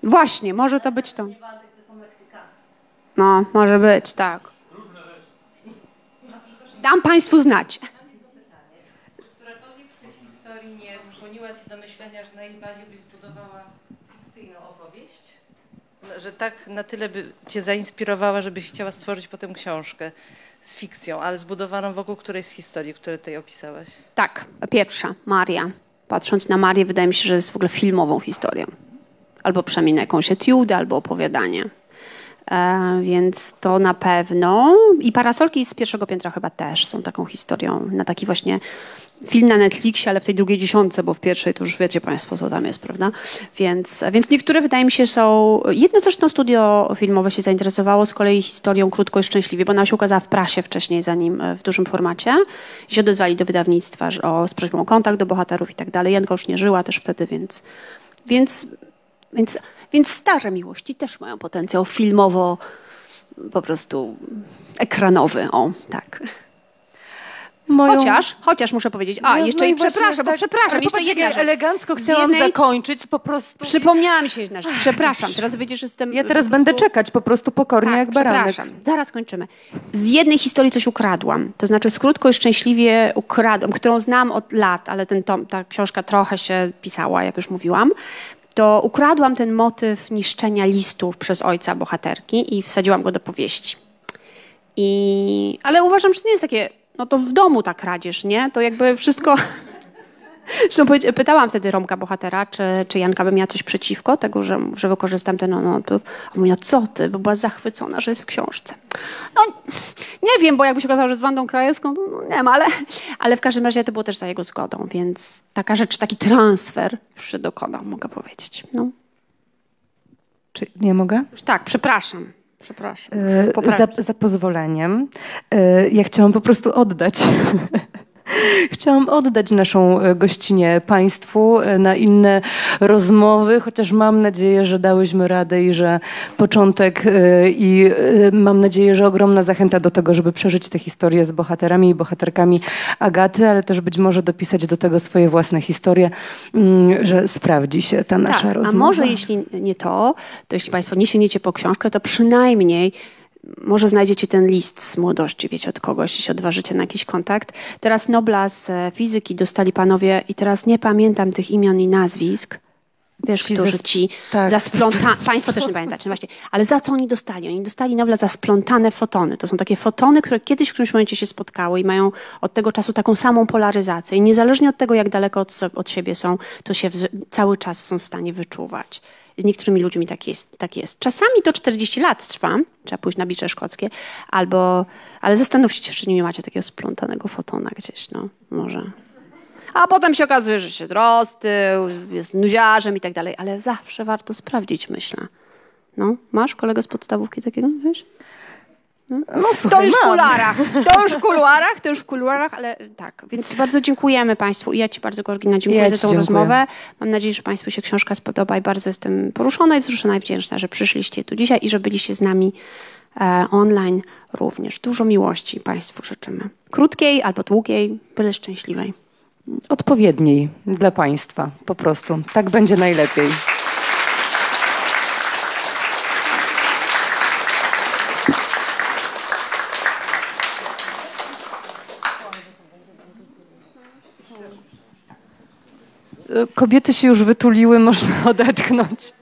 Właśnie, może to być to. No, może być, tak. Dam Państwu znać. Tych historii nie skłoniła Cię do myślenia, że na jej bazie byś zbudowała fikcyjną opowieść? że tak na tyle by cię zainspirowała, żebyś chciała stworzyć potem książkę z fikcją, ale zbudowaną wokół którejś z historii, które tutaj opisałaś. Tak, pierwsza, Maria. Patrząc na Marię, wydaje mi się, że jest w ogóle filmową historią. Albo przynajmniej na jakąś etiudę, albo opowiadanie. E, więc to na pewno. I parasolki z pierwszego piętra chyba też są taką historią. Na taki właśnie film na Netflixie, ale w tej drugiej dziesiątce, bo w pierwszej to już wiecie Państwo, co tam jest, prawda? Więc, więc niektóre wydaje mi się są. Jedno zresztą studio filmowe się zainteresowało z kolei historią Krótko i Szczęśliwie, bo ona się ukazała w prasie wcześniej, zanim e, w dużym formacie. I się odezwali do wydawnictwa o, z prośbą o kontakt do bohaterów i tak dalej. Janka już nie żyła też wtedy, więc. Więc, więc, więc stare miłości też mają potencjał filmowo, po prostu ekranowy. O, tak. Moją... Chociaż, chociaż muszę powiedzieć, a No, jeszcze no i przepraszam, bo tak, przepraszam, ale jeszcze jedna rzecz. elegancko chciałam jednej- zakończyć, po prostu. Przypomniała mi się jedna rzecz, przepraszam, teraz widzisz, że jestem... Ja teraz po będę prostu- czekać po prostu pokornie tak, jak baranek. przepraszam, zaraz kończymy. Z jednej historii coś ukradłam, to znaczy z krótko i szczęśliwie ukradłam, którą znam od lat, ale ten tom, ta książka trochę się pisała, jak już mówiłam, to ukradłam ten motyw niszczenia listów przez ojca bohaterki i wsadziłam go do powieści. I, ale uważam, że to nie jest takie, no to w domu ta kradzież, nie? To jakby wszystko... Zresztą pytałam wtedy Romka bohatera, czy, czy Janka by miała coś przeciwko tego, że, że wykorzystam ten. A mówi, no co ty, bo była zachwycona, że jest w książce. No nie wiem, bo jakby się okazało, że z Wandą Krajewską, no, no nie wiem, ale, ale w każdym razie to było też za jego zgodą, więc taka rzecz, taki transfer już się dokonał, mogę powiedzieć. No. Czy nie mogę? Już tak, przepraszam. Przepraszam. E. Za, za pozwoleniem. E, Ja chciałam po prostu oddać. Chciałam oddać naszą e, gościnę Państwu e, na inne rozmowy, chociaż mam nadzieję, że dałyśmy radę i że początek e, i mam nadzieję, że ogromna zachęta do tego, żeby przeżyć tę historię z bohaterami i bohaterkami Agaty, ale też być może dopisać do tego swoje własne historie, mm, że sprawdzi się ta nasza tak, rozmowa. A może jeśli nie to, to jeśli Państwo nie sięgniecie po książkę, to przynajmniej może znajdziecie ten list z młodości, wiecie, od kogoś, jeśli się odważycie na jakiś kontakt. Teraz Nobla z e, fizyki dostali panowie i teraz nie pamiętam tych imion i nazwisk. Wiesz, Ci którzy ci tak, za spląta... Państwo też nie pamiętacie, no właśnie. Ale za co oni dostali? Oni dostali Nobla za splątane fotony. To są takie fotony, które kiedyś w którymś momencie się spotkały i mają od tego czasu taką samą polaryzację. I niezależnie od tego, jak daleko od, od siebie są, to się w... cały czas są w stanie wyczuwać. Z niektórymi ludźmi tak jest, tak jest. Czasami to 40 lat trwa, trzeba pójść na bicze szkockie, albo, ale zastanówcie się, czy nie macie takiego splątanego fotona gdzieś, no, może. A potem się okazuje, że się roztył, jest nudziarzem i tak dalej, ale zawsze warto sprawdzić, myślę. No, masz kolegę z podstawówki takiego, wiesz? No, To słuchaj, już w kuluarach, to już w kuluarach, to już w kuluarach, ale tak. Więc bardzo dziękujemy Państwu i ja Ci bardzo, Georgina, dziękuję Ja za tą dziękuję. rozmowę. Mam nadzieję, że Państwu się książka spodoba i bardzo jestem poruszona i wzruszona i wdzięczna, że przyszliście tu dzisiaj i że byliście z nami e, online również. Dużo miłości Państwu życzymy. Krótkiej albo długiej, byle szczęśliwej. odpowiedniej dla państwa, po prostu. Tak będzie najlepiej. Kobiety się już wytuliły, można odetchnąć.